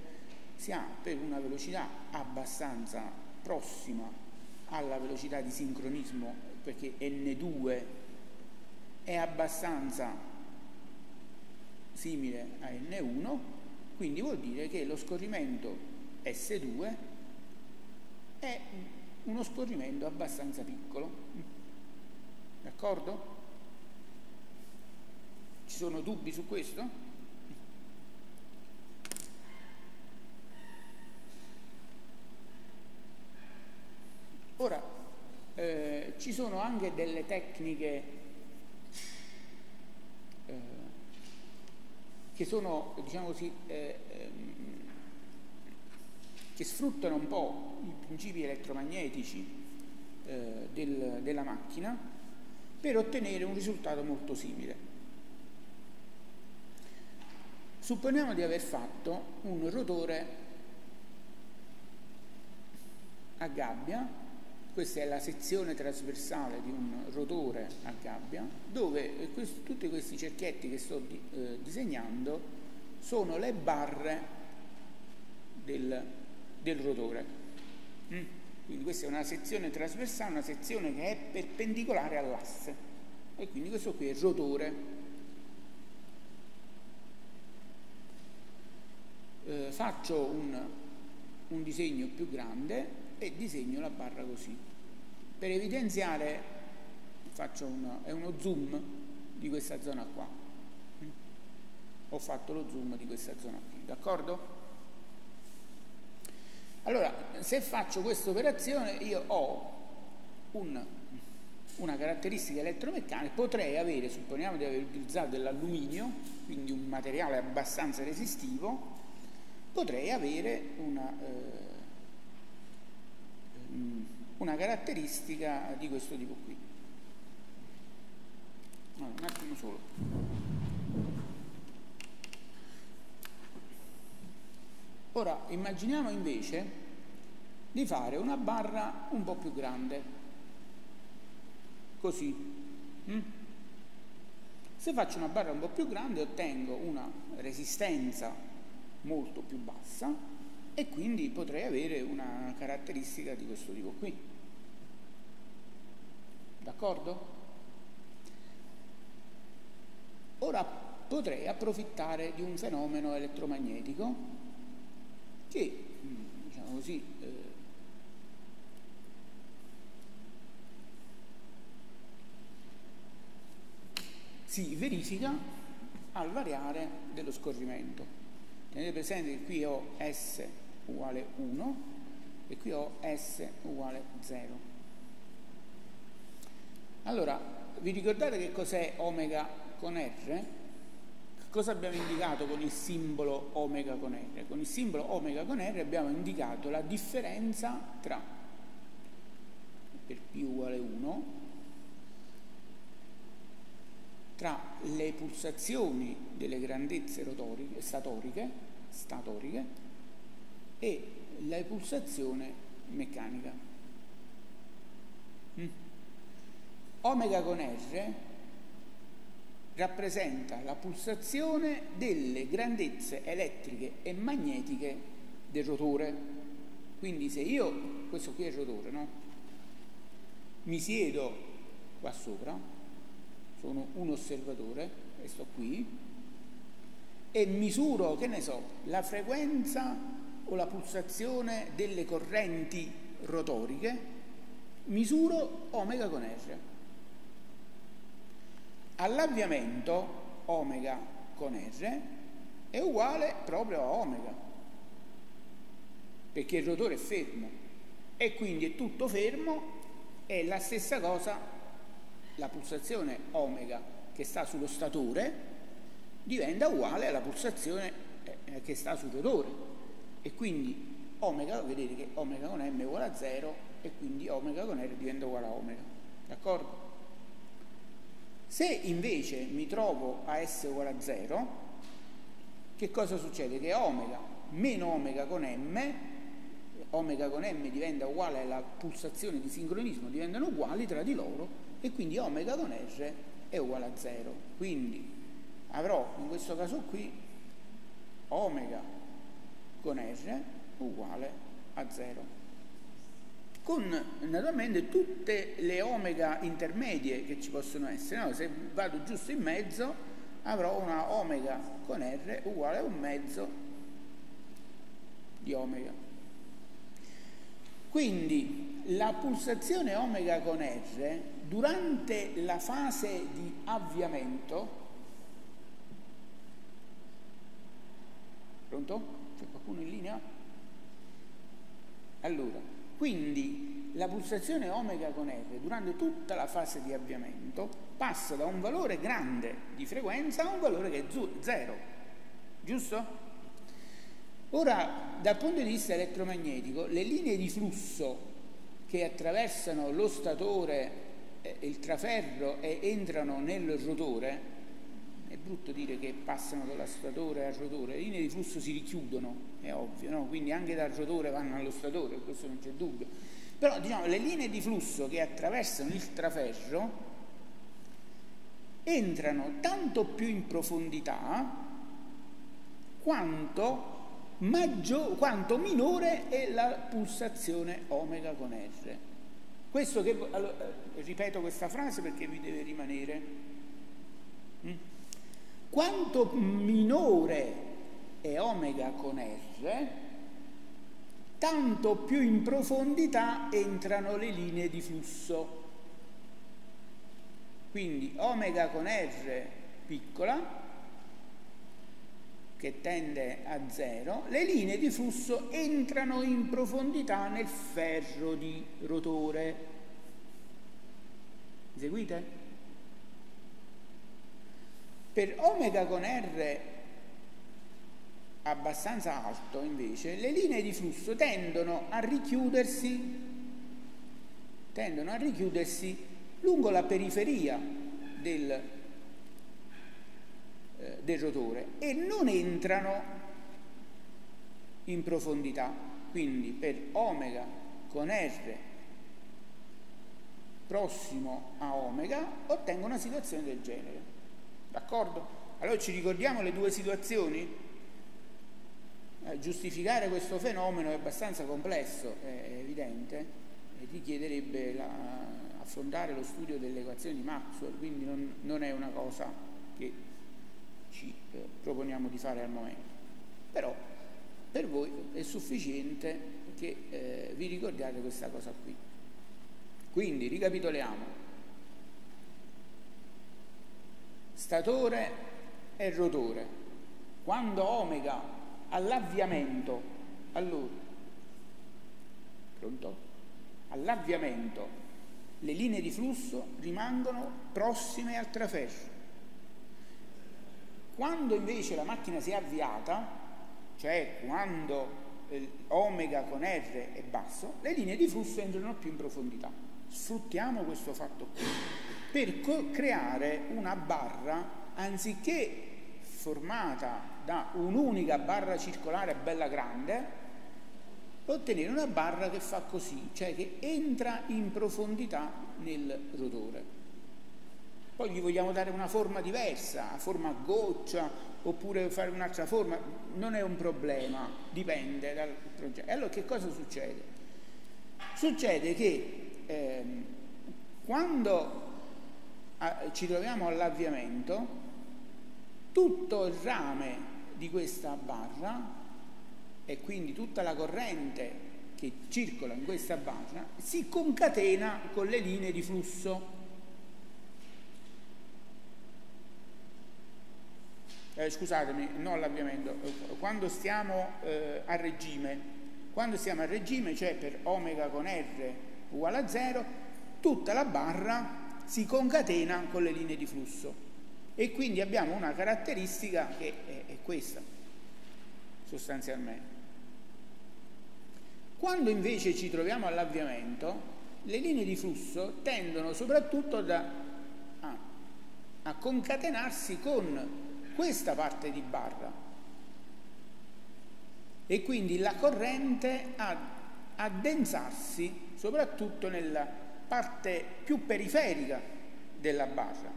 si ha per una velocità abbastanza prossima alla velocità di sincronismo, perché N2 è abbastanza simile a N1, quindi vuol dire che lo scorrimento S2 è uno scorrimento abbastanza piccolo. D'accordo? Ci sono dubbi su questo? Ora, eh, ci sono anche delle tecniche eh, che sono, diciamo così, eh, ehm, che sfruttano un po' i principi elettromagnetici eh, del, della macchina per ottenere un risultato molto simile. Supponiamo di aver fatto un rotore a gabbia, questa è la sezione trasversale di un rotore a gabbia, dove questi, tutti questi cerchietti che sto di, eh, disegnando sono le barre del, del rotore. Mm? Quindi questa è una sezione trasversale, una sezione che è perpendicolare all'asse. E quindi questo qui è il rotore eh, faccio un, un disegno più grande e disegno la barra così. Per evidenziare faccio una, è uno zoom di questa zona qua. Ho fatto lo zoom di questa zona qui, d'accordo? Allora, se faccio questa operazione io ho un, una caratteristica elettromeccanica, potrei avere, supponiamo di aver utilizzato dell'alluminio, quindi un materiale abbastanza resistivo, potrei avere una, eh, una caratteristica di questo tipo qui. Allora, un attimo solo. Ora immaginiamo invece di fare una barra un po' più grande, così. Mm? Se faccio una barra un po' più grande ottengo una resistenza molto più bassa e quindi potrei avere una caratteristica di questo tipo qui. D'accordo? Ora potrei approfittare di un fenomeno elettromagnetico che, diciamo così, eh, si verifica al variare dello scorrimento. Tenete presente che qui ho S uguale 1 e qui ho S uguale 0. Allora, vi ricordate che cos'è omega con R? Cosa abbiamo indicato con il simbolo omega con R? Con il simbolo omega con R abbiamo indicato la differenza tra per P uguale 1 tra le pulsazioni delle grandezze rotoriche, statoriche, statoriche e la pulsazione meccanica. Mm. Omega con R rappresenta la pulsazione delle grandezze elettriche e magnetiche del rotore. Quindi se io, questo qui è il rotore, no? Mi siedo qua sopra, sono un osservatore e sto qui e misuro, che ne so, la frequenza o la pulsazione delle correnti rotoriche, misuro omega con R. All'avviamento omega con R è uguale proprio a omega, perché il rotore è fermo e quindi è tutto fermo, è la stessa cosa la pulsazione omega che sta sullo statore diventa uguale alla pulsazione eh, eh, che sta sul rotore e quindi omega, vedete che omega con m è uguale a 0 e quindi omega con r diventa uguale a omega, d'accordo? Se invece mi trovo a s uguale a 0, che cosa succede? Che omega meno omega con m, omega con m diventa uguale alla pulsazione di sincronismo, diventano uguali tra di loro e quindi omega con R è uguale a 0. Quindi avrò in questo caso qui omega con R uguale a 0. Con naturalmente tutte le omega intermedie che ci possono essere, no? se vado giusto in mezzo avrò una omega con R uguale a un mezzo di omega. Quindi la pulsazione omega con R durante la fase di avviamento, pronto? C'è qualcuno in linea? Allora, quindi la pulsazione omega con R durante tutta la fase di avviamento passa da un valore grande di frequenza a un valore che è zero, giusto? Ora, dal punto di vista elettromagnetico, le linee di flusso che attraversano lo statore il traferro e entrano nel rotore, è brutto dire che passano dalla statore al rotore, le linee di flusso si richiudono, è ovvio, no? quindi anche dal rotore vanno allo statore, questo non c'è dubbio. Però diciamo, le linee di flusso che attraversano il traferro entrano tanto più in profondità quanto, maggior, quanto minore è la pulsazione omega con R. Questo che, allora, eh, ripeto questa frase perché vi deve rimanere. Mm? Quanto minore è omega con R, tanto più in profondità entrano le linee di flusso. Quindi omega con R piccola, che tende a zero, le linee di flusso entrano in profondità nel ferro di rotore. Seguite? Per omega con R abbastanza alto invece le linee di flusso tendono a richiudersi tendono a richiudersi lungo la periferia del eh, del rotore e non entrano in profondità. Quindi per omega con R prossimo a omega, ottengo una situazione del genere. D'accordo? Allora ci ricordiamo le due situazioni? Eh, giustificare questo fenomeno è abbastanza complesso, è evidente, e richiederebbe la, affrontare lo studio delle equazioni di Maxwell, quindi non, non è una cosa che ci eh, proponiamo di fare al momento. Però per voi è sufficiente che eh, vi ricordiate questa cosa qui. Quindi ricapitoliamo. Statore e rotore. Quando omega all'avviamento, allora, pronto? All'avviamento le linee di flusso rimangono prossime al traferro. Quando invece la macchina si è avviata, cioè quando omega con R è basso, le linee di flusso entrano più in profondità. Sfruttiamo questo fatto qui per creare una barra anziché formata da un'unica barra circolare bella grande, ottenere una barra che fa così, cioè che entra in profondità nel rotore. Poi gli vogliamo dare una forma diversa, forma a goccia, oppure fare un'altra forma, non è un problema, dipende dal progetto. Allora che cosa succede? Succede che ehm, quando a, ci troviamo all'avviamento, tutto il rame di questa barra e quindi tutta la corrente che circola in questa barra si concatena con le linee di flusso. Eh, scusatemi, non l'avviamento, quando stiamo eh, a regime, quando stiamo a regime, cioè per omega con R uguale a 0, tutta la barra si concatena con le linee di flusso e quindi abbiamo una caratteristica che è, è questa, sostanzialmente. Quando invece ci troviamo all'avviamento, le linee di flusso tendono soprattutto da, a, a concatenarsi con questa parte di barra e quindi la corrente a addensarsi soprattutto nella parte più periferica della barra.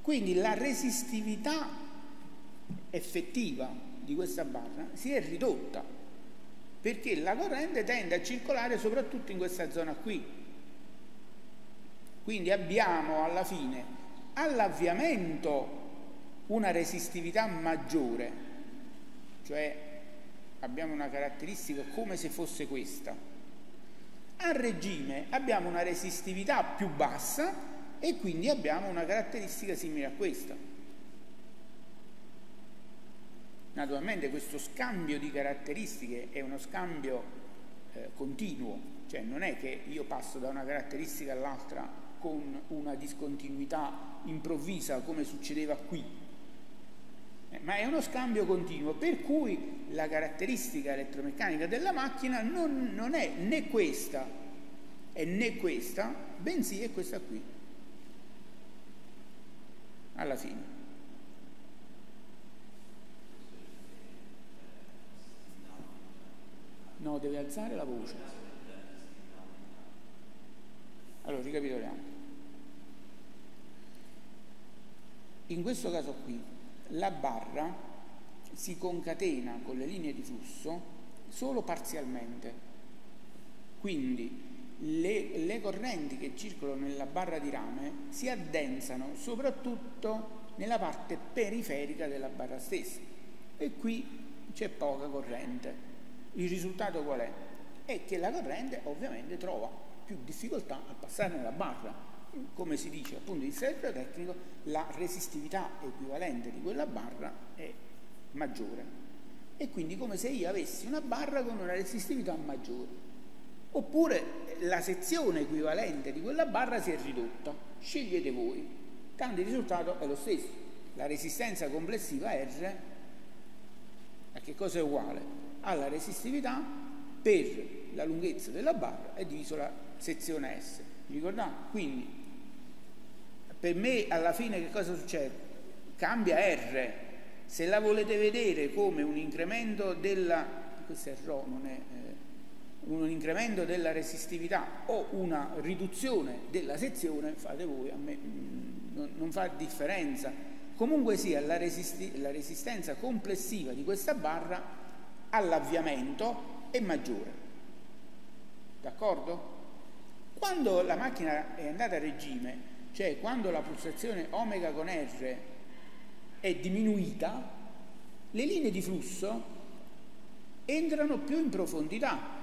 Quindi la resistività effettiva di questa barra si è ridotta perché la corrente tende a circolare soprattutto in questa zona qui. Quindi abbiamo alla fine all'avviamento una resistività maggiore, cioè abbiamo una caratteristica come se fosse questa. A regime abbiamo una resistività più bassa e quindi abbiamo una caratteristica simile a questa. Naturalmente questo scambio di caratteristiche è uno scambio eh, continuo, cioè non è che io passo da una caratteristica all'altra con una discontinuità improvvisa come succedeva qui, eh, ma è uno scambio continuo, per cui la caratteristica elettromeccanica della macchina non, non è né questa e né questa, bensì è questa qui alla fine. No, deve alzare la voce. Allora, ricapitoliamo. In questo caso qui, la barra si concatena con le linee di flusso solo parzialmente. Quindi le, le, correnti che circolano nella barra di rame si addensano soprattutto nella parte periferica della barra stessa e qui c'è poca corrente. Il risultato qual è? È che la corrente ovviamente trova più difficoltà a passare nella barra. Come si dice dal punto di vista elettrotecnico, la resistività equivalente di quella barra è maggiore. E quindi come se io avessi una barra con una resistività maggiore oppure la sezione equivalente di quella barra si è ridotta, scegliete voi, tanto il risultato è lo stesso, la resistenza complessiva R a che cosa è uguale? Alla resistività per la lunghezza della barra è diviso la sezione S, ricordate? Quindi per me alla fine che cosa succede? Cambia R, se la volete vedere come un incremento della questo è Rho, non è eh, un incremento della resistività o una riduzione della sezione, fate voi, a me mm, non, non fa differenza. Comunque sia, la, resisti la resistenza complessiva di questa barra all'avviamento è maggiore. D'accordo? Quando la macchina è andata a regime, cioè quando la pulsazione omega con R è diminuita, le linee di flusso entrano più in profondità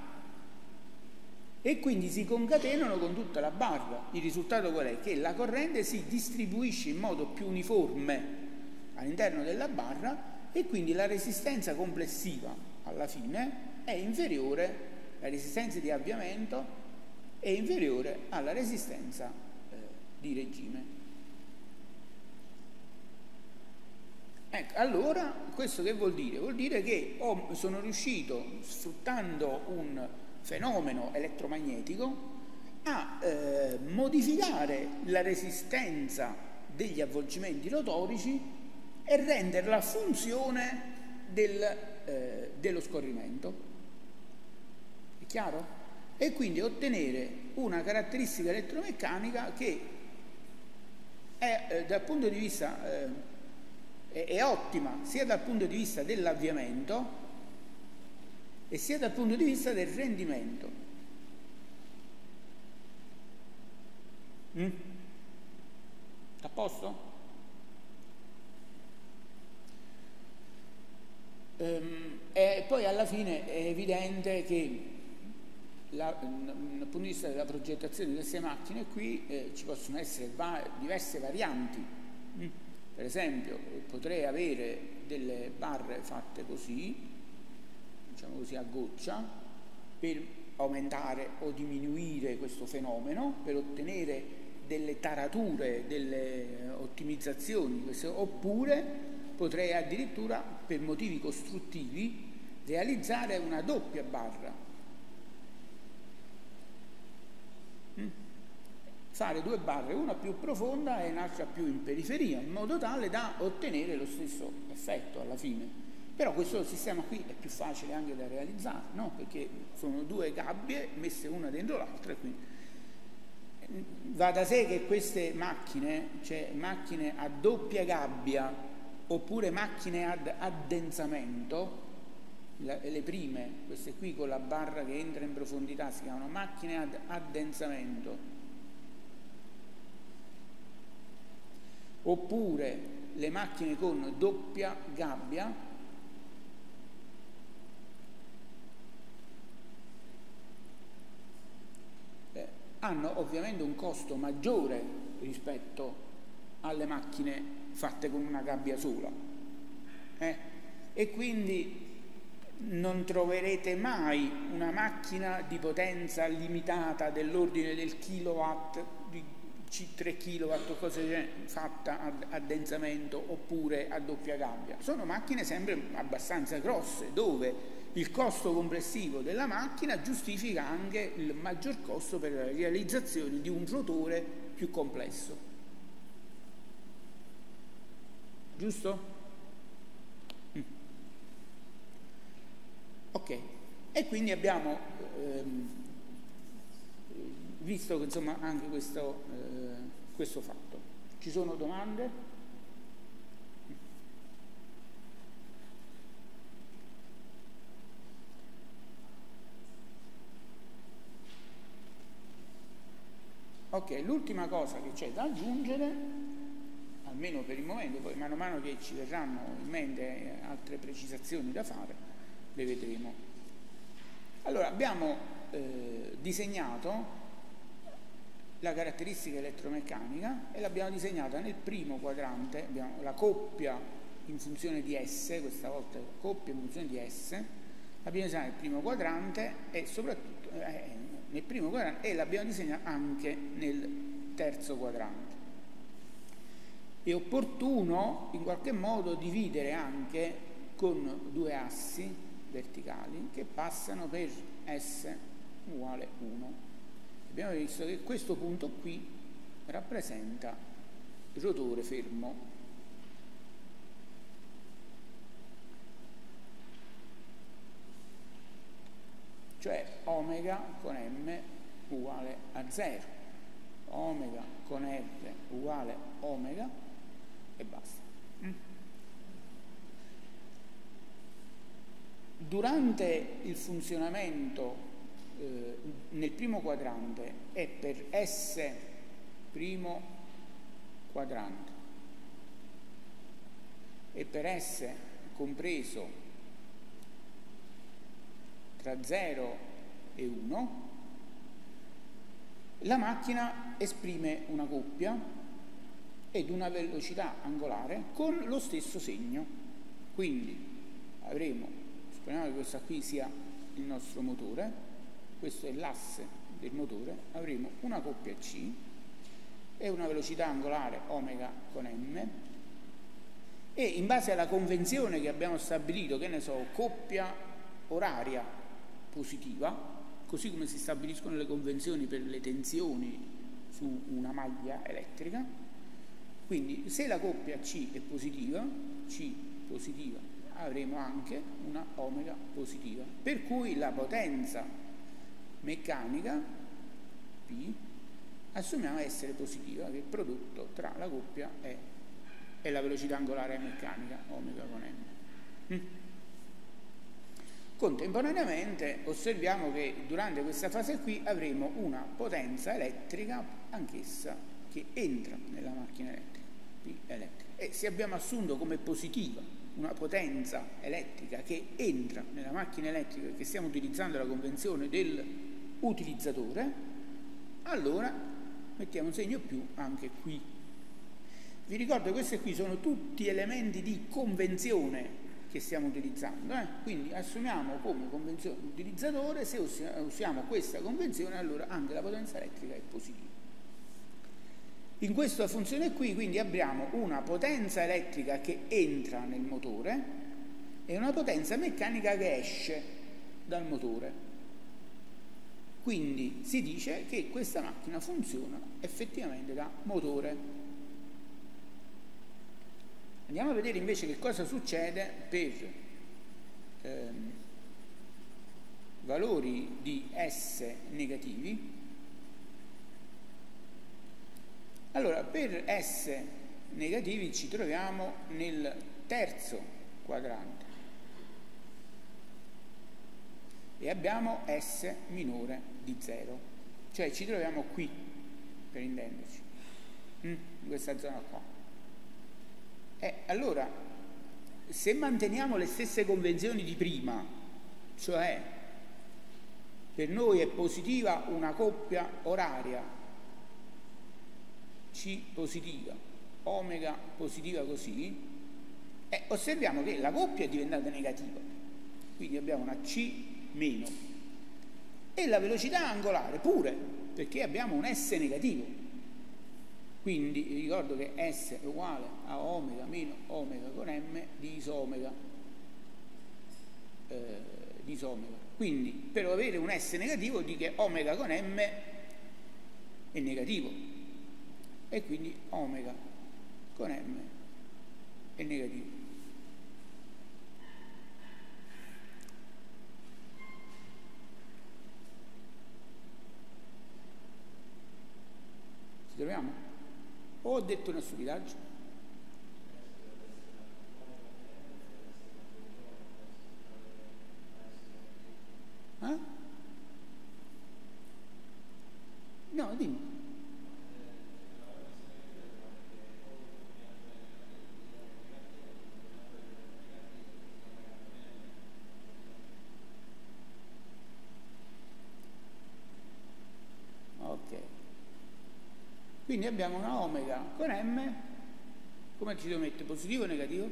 e quindi si concatenano con tutta la barra. Il risultato qual è? Che la corrente si distribuisce in modo più uniforme all'interno della barra e quindi la resistenza complessiva alla fine è inferiore, la resistenza di avviamento è inferiore alla resistenza di regime. Ecco, allora questo che vuol dire? Vuol dire che sono riuscito, sfruttando un fenomeno elettromagnetico, a eh, modificare la resistenza degli avvolgimenti rotorici e renderla funzione del, eh, dello scorrimento. È chiaro? E quindi ottenere una caratteristica elettromeccanica che è eh, dal punto di vista eh, è, è ottima sia dal punto di vista dell'avviamento e sia dal punto di vista del rendimento. Mm? A posto? Ehm, e poi alla fine è evidente che la, dal punto di vista della progettazione di queste macchine qui eh, ci possono essere va diverse varianti. Mm? Per esempio potrei avere delle barre fatte così, diciamo così, a goccia per aumentare o diminuire questo fenomeno, per ottenere delle tarature, delle ottimizzazioni, oppure potrei addirittura per motivi costruttivi realizzare una doppia barra. Fare due barre, una più profonda e un'altra più in periferia, in modo tale da ottenere lo stesso effetto alla fine. Però questo sistema qui è più facile anche da realizzare, no? perché sono due gabbie messe una dentro l'altra. Va da sé che queste macchine, cioè macchine a doppia gabbia oppure macchine ad addensamento, le prime, queste qui con la barra che entra in profondità, si chiamano macchine ad addensamento, oppure le macchine con doppia gabbia, hanno ovviamente un costo maggiore rispetto alle macchine fatte con una gabbia sola eh? e quindi non troverete mai una macchina di potenza limitata dell'ordine del kilowatt di 3 kW cose fatta a, a densamento oppure a doppia gabbia sono macchine sempre abbastanza grosse dove il costo complessivo della macchina giustifica anche il maggior costo per la realizzazione di un rotore più complesso. Giusto? Mm. Ok, e quindi abbiamo ehm, visto insomma, anche questo, eh, questo fatto. Ci sono domande? Ok, l'ultima cosa che c'è da aggiungere, almeno per il momento, poi mano a mano che ci verranno in mente altre precisazioni da fare, le vedremo. Allora, abbiamo eh, disegnato la caratteristica elettromeccanica e l'abbiamo disegnata nel primo quadrante, abbiamo la coppia in funzione di S, questa volta coppia in funzione di S, l'abbiamo disegnata nel primo quadrante e soprattutto eh, nel primo quadrante e l'abbiamo disegnata anche nel terzo quadrante. È opportuno in qualche modo dividere anche con due assi verticali che passano per S uguale 1. Abbiamo visto che questo punto qui rappresenta il rotore fermo cioè omega con m uguale a 0, omega con r uguale omega e basta. Mm? Durante il funzionamento eh, nel primo quadrante è per S primo quadrante e per S compreso tra 0 e 1 la macchina esprime una coppia ed una velocità angolare con lo stesso segno. Quindi avremo, supponiamo che questa qui sia il nostro motore, questo è l'asse del motore, avremo una coppia C e una velocità angolare omega con m e in base alla convenzione che abbiamo stabilito, che ne so, coppia oraria positiva, così come si stabiliscono le convenzioni per le tensioni su una maglia elettrica. Quindi se la coppia C è positiva, C positiva, avremo anche una omega positiva, per cui la potenza meccanica P assumiamo essere positiva, che il prodotto tra la coppia e, e la velocità angolare meccanica omega con m. Mm? Contemporaneamente osserviamo che durante questa fase qui avremo una potenza elettrica anch'essa che entra nella macchina elettrica, P elettrica. E se abbiamo assunto come positiva una potenza elettrica che entra nella macchina elettrica che stiamo utilizzando la convenzione dell'utilizzatore, allora mettiamo un segno più anche qui. Vi ricordo che questi qui sono tutti elementi di convenzione che stiamo utilizzando. Eh? Quindi assumiamo come convenzione l'utilizzatore, se usiamo questa convenzione allora anche la potenza elettrica è positiva. In questa funzione qui quindi abbiamo una potenza elettrica che entra nel motore e una potenza meccanica che esce dal motore. Quindi si dice che questa macchina funziona effettivamente da motore. Andiamo a vedere invece che cosa succede per ehm, valori di S negativi. Allora, per S negativi ci troviamo nel terzo quadrante e abbiamo S minore di 0, cioè ci troviamo qui, per intenderci, mm, in questa zona qua. Eh, allora, se manteniamo le stesse convenzioni di prima, cioè per noi è positiva una coppia oraria, C positiva, omega positiva così, eh, osserviamo che la coppia è diventata negativa, quindi abbiamo una C meno e la velocità angolare pure, perché abbiamo un S negativo. Quindi ricordo che S è uguale a omega meno omega con m di isomega. Eh, di isomega. Quindi per avere un S negativo di che omega con m è negativo e quindi omega con m è negativo. Ci? O ho detto una stupidaggine? Eh? No, dimmi. Quindi abbiamo una omega con m, come ci devo mettere? Positivo o negativo?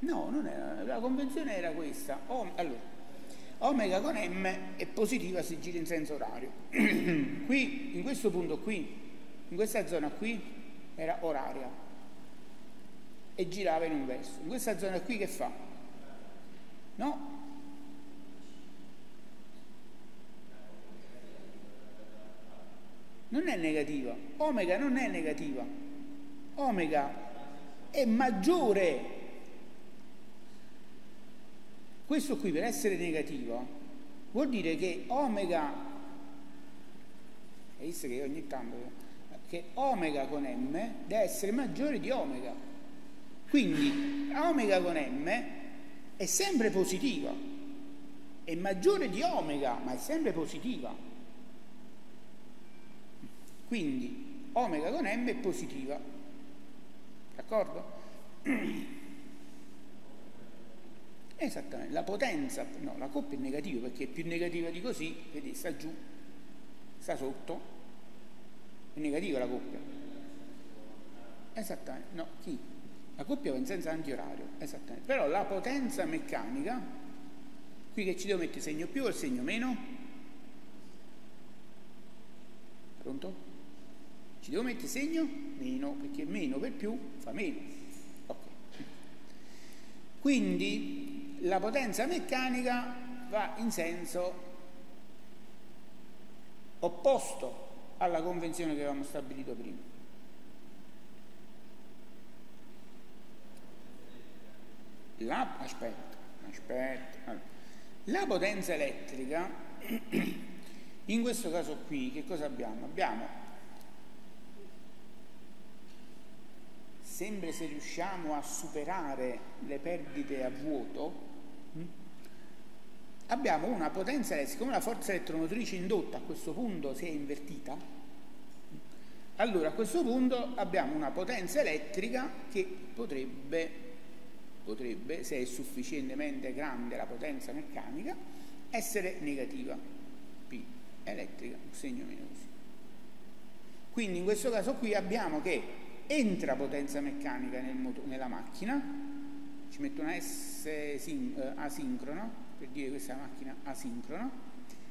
No, non era, la convenzione era questa. O, allora, omega con m è positiva se gira in senso orario. qui, in questo punto qui, in questa zona qui, era oraria e girava in un verso. In questa zona qui che fa? No. Non è negativa. Omega non è negativa. omega è maggiore. Questo qui per essere negativo vuol dire che omega, hai visto che ogni tanto, che omega con m deve essere maggiore di omega. Quindi omega con m è sempre positiva, è maggiore di omega, ma è sempre positiva. Quindi omega con m è positiva. D'accordo? Esattamente, la potenza, no, la coppia è negativa perché è più negativa di così, vedi, sta giù, sta sotto, è negativa la coppia. Esattamente, no, chi? La coppia va in senso antiorario, esattamente. Però la potenza meccanica, qui che ci devo mettere segno più o segno meno? Pronto? Ci devo mettere segno meno, perché meno per più fa meno. Okay. Quindi la potenza meccanica va in senso opposto alla convenzione che avevamo stabilito prima. La, aspetta, aspetta. La potenza elettrica, in questo caso qui, che cosa abbiamo? Abbiamo sempre se riusciamo a superare le perdite a vuoto, hm, abbiamo una potenza elettrica, come la forza elettromotrice indotta a questo punto si è invertita, allora a questo punto abbiamo una potenza elettrica che potrebbe, potrebbe, se è sufficientemente grande la potenza meccanica, essere negativa, P elettrica, segno meno così. Quindi in questo caso qui abbiamo che entra potenza meccanica nel nella macchina, ci metto una S eh, asincrona, per dire che questa è una macchina asincrona,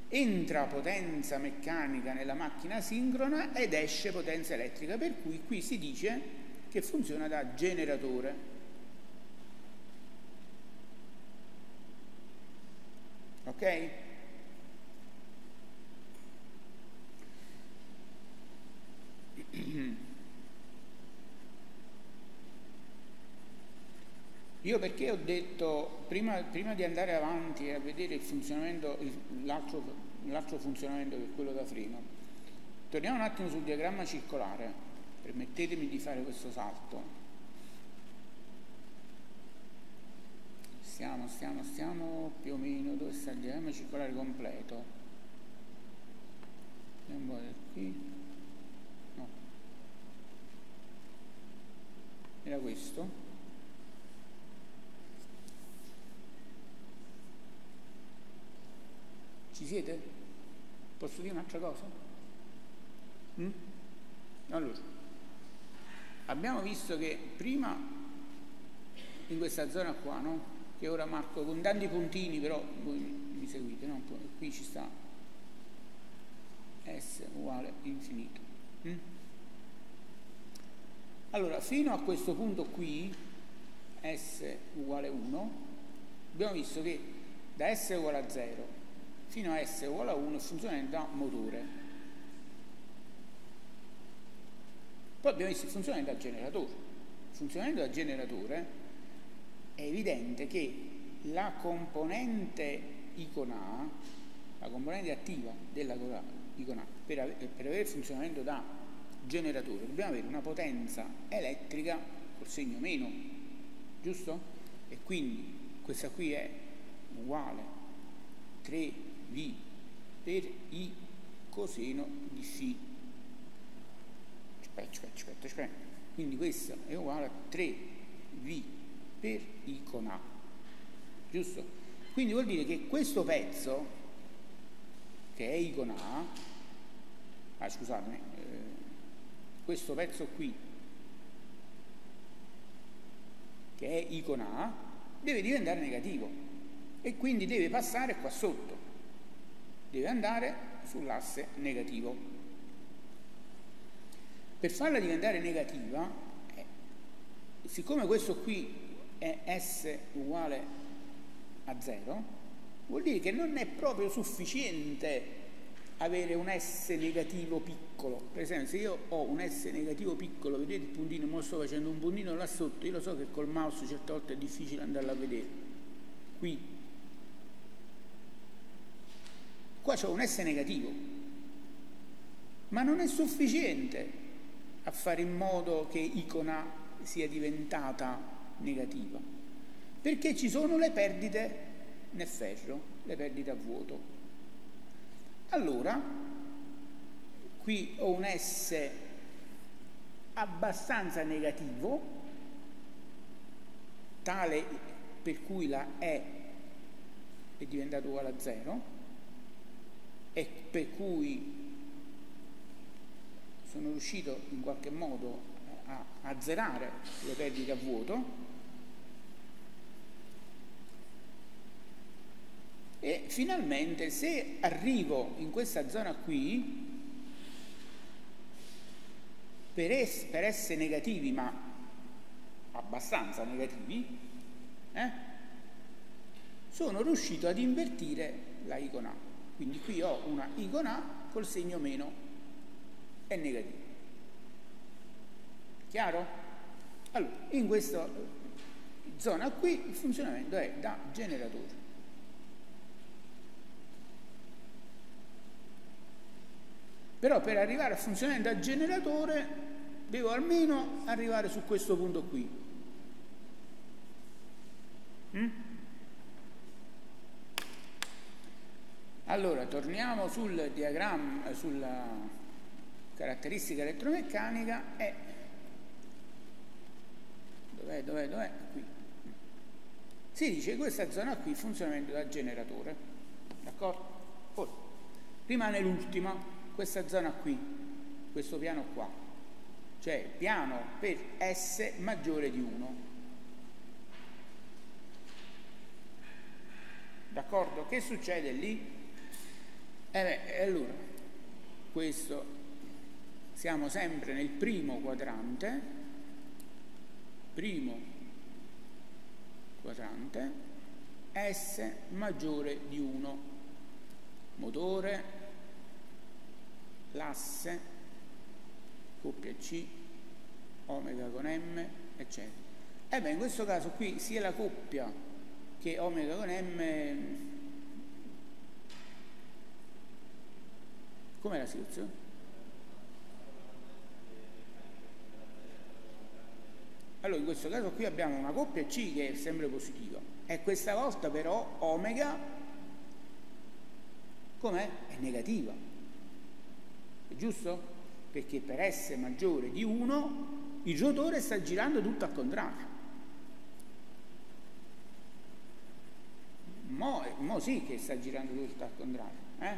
entra potenza meccanica nella macchina asincrona ed esce potenza elettrica, per cui qui si dice che funziona da generatore. Ok? Io perché ho detto, prima, prima di andare avanti a vedere il funzionamento, l'altro, l'altro funzionamento che è quello da freno, torniamo un attimo sul diagramma circolare, permettetemi di fare questo salto. Stiamo, stiamo, stiamo più o meno dove sta il diagramma circolare completo. Andiamo qui. No. Era questo. Ci siete? Posso dire un'altra cosa? Mm? Allora, abbiamo visto che prima in questa zona qua, no? Che ora marco con tanti puntini, però voi mi seguite, no? qui ci sta S uguale infinito. Mm? Allora, fino a questo punto qui, S uguale 1, abbiamo visto che da S uguale a 0 fino a S uguale a 1 e funzionamento da motore. Poi abbiamo visto il funzionamento da generatore. Il funzionamento da generatore è evidente che la componente icona la componente attiva della icona per, ave per avere funzionamento da generatore dobbiamo avere una potenza elettrica col segno meno, giusto? E quindi questa qui è uguale 3 V per I coseno di Φ. Aspetta, aspetta, aspetta, aspetta. Quindi questo è uguale a 3V per I con A. Giusto? Quindi vuol dire che questo pezzo, che è I con A, ah scusatemi, eh, questo pezzo qui, che è I con A, deve diventare negativo e quindi deve passare qua sotto deve andare sull'asse negativo. Per farla diventare negativa, eh, siccome questo qui è S uguale a 0, vuol dire che non è proprio sufficiente avere un S negativo piccolo. Per esempio, se io ho un S negativo piccolo, vedete il puntino, ora sto facendo un puntino là sotto, io lo so che col mouse certe volte è difficile andarlo a vedere. Qui. Qua c'è un S negativo, ma non è sufficiente a fare in modo che icona sia diventata negativa, perché ci sono le perdite nel ferro, le perdite a vuoto. Allora, qui ho un S abbastanza negativo, tale per cui la E è diventata uguale a 0 e per cui sono riuscito in qualche modo a azzerare le perdite a vuoto e finalmente se arrivo in questa zona qui per, es per essere negativi ma abbastanza negativi eh, sono riuscito ad invertire la icona. Quindi qui ho una icona col segno meno. È negativo. Chiaro? allora in questa zona qui il funzionamento è da generatore Però per arrivare a funzionare da generatore devo almeno arrivare su questo punto qui. Mm? Allora, torniamo sul diagramma, sulla caratteristica elettromeccanica e dov'è, dov'è, dov'è? Qui. Si dice questa zona qui funzionamento da generatore, d'accordo? Poi rimane l'ultima, questa zona qui, questo piano qua, cioè piano per S maggiore di 1. D'accordo? Che succede lì? Eh beh, allora, questo, siamo sempre nel primo quadrante, primo quadrante, S maggiore di 1, motore l'asse coppia C, omega con M, eccetera. E beh, in questo caso qui sia la coppia che omega con M, com'è la situazione? Allora in questo caso qui abbiamo una coppia C che è sempre positiva e questa volta però omega com'è? È negativa giusto? Perché per S maggiore di 1 il rotore sta girando tutto al contrario. Mo, mo sì che sta girando tutto al contrario. Eh?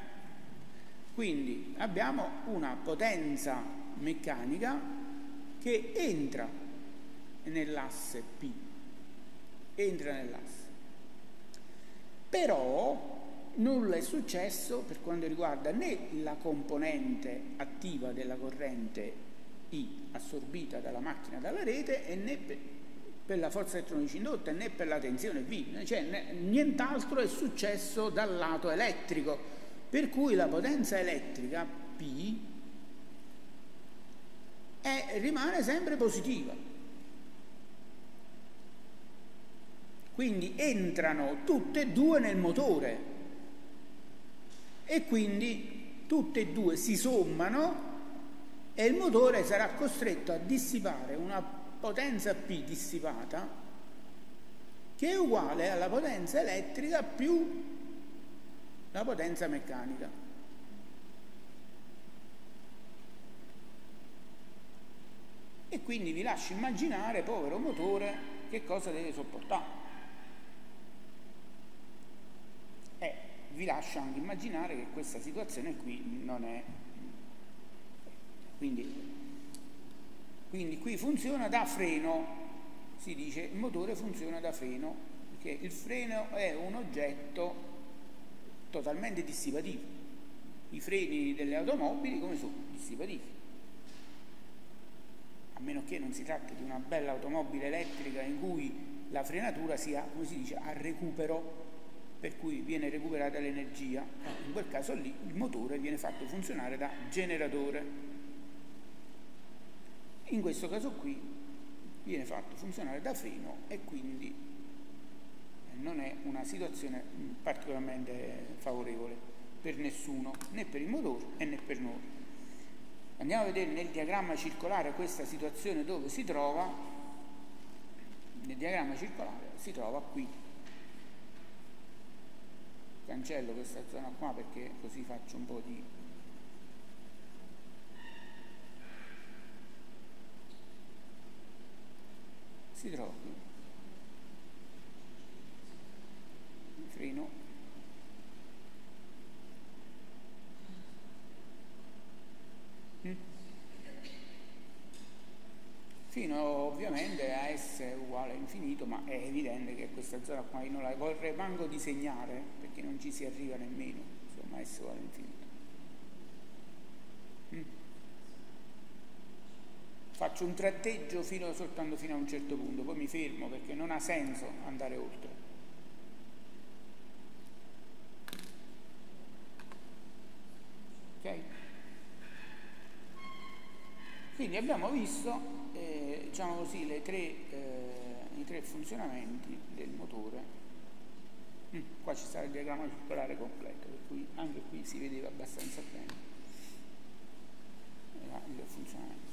Quindi abbiamo una potenza meccanica che entra nell'asse P, entra nell'asse. Però nulla è successo per quanto riguarda né la componente attiva della corrente I assorbita dalla macchina dalla rete e né per, la forza elettronica indotta né per la tensione V, cioè nient'altro è successo dal lato elettrico, per cui la potenza elettrica P è, rimane sempre positiva. Quindi entrano tutte e due nel motore e quindi tutte e due si sommano e il motore sarà costretto a dissipare una potenza P dissipata che è uguale alla potenza elettrica più la potenza meccanica. E quindi vi lascio immaginare, povero motore, che cosa deve sopportare. Eh, vi lascio anche immaginare che questa situazione qui non è. Quindi, quindi qui funziona da freno si dice il motore funziona da freno perché il freno è un oggetto totalmente dissipativo. I freni delle automobili come sono? dissipativi? A meno che non si tratti di una bella automobile elettrica in cui la frenatura sia, come si dice, a recupero per cui viene recuperata l'energia. In quel caso lì il motore viene fatto funzionare da generatore. In questo caso qui viene fatto funzionare da freno e quindi non è una situazione particolarmente favorevole per nessuno, né per il motore né per noi. Andiamo a vedere nel diagramma circolare questa situazione dove si trova, nel diagramma circolare si trova qui cancello questa zona qua perché così faccio un po' di si trova qui freno mm. Fino ovviamente a S uguale a infinito ma è evidente che questa zona qua non la vorrei manco disegnare perché non ci si arriva nemmeno, insomma, S uguale all'infinito. Mm. Faccio un tratteggio fino, soltanto fino a un certo punto, poi mi fermo perché non ha senso andare oltre. Ok? Quindi abbiamo visto eh, diciamo così, tre, eh, i tre funzionamenti del motore. Mm, qua ci sarà il diagramma circolare completo, per cui anche qui si vedeva abbastanza bene eh, il funzionamento.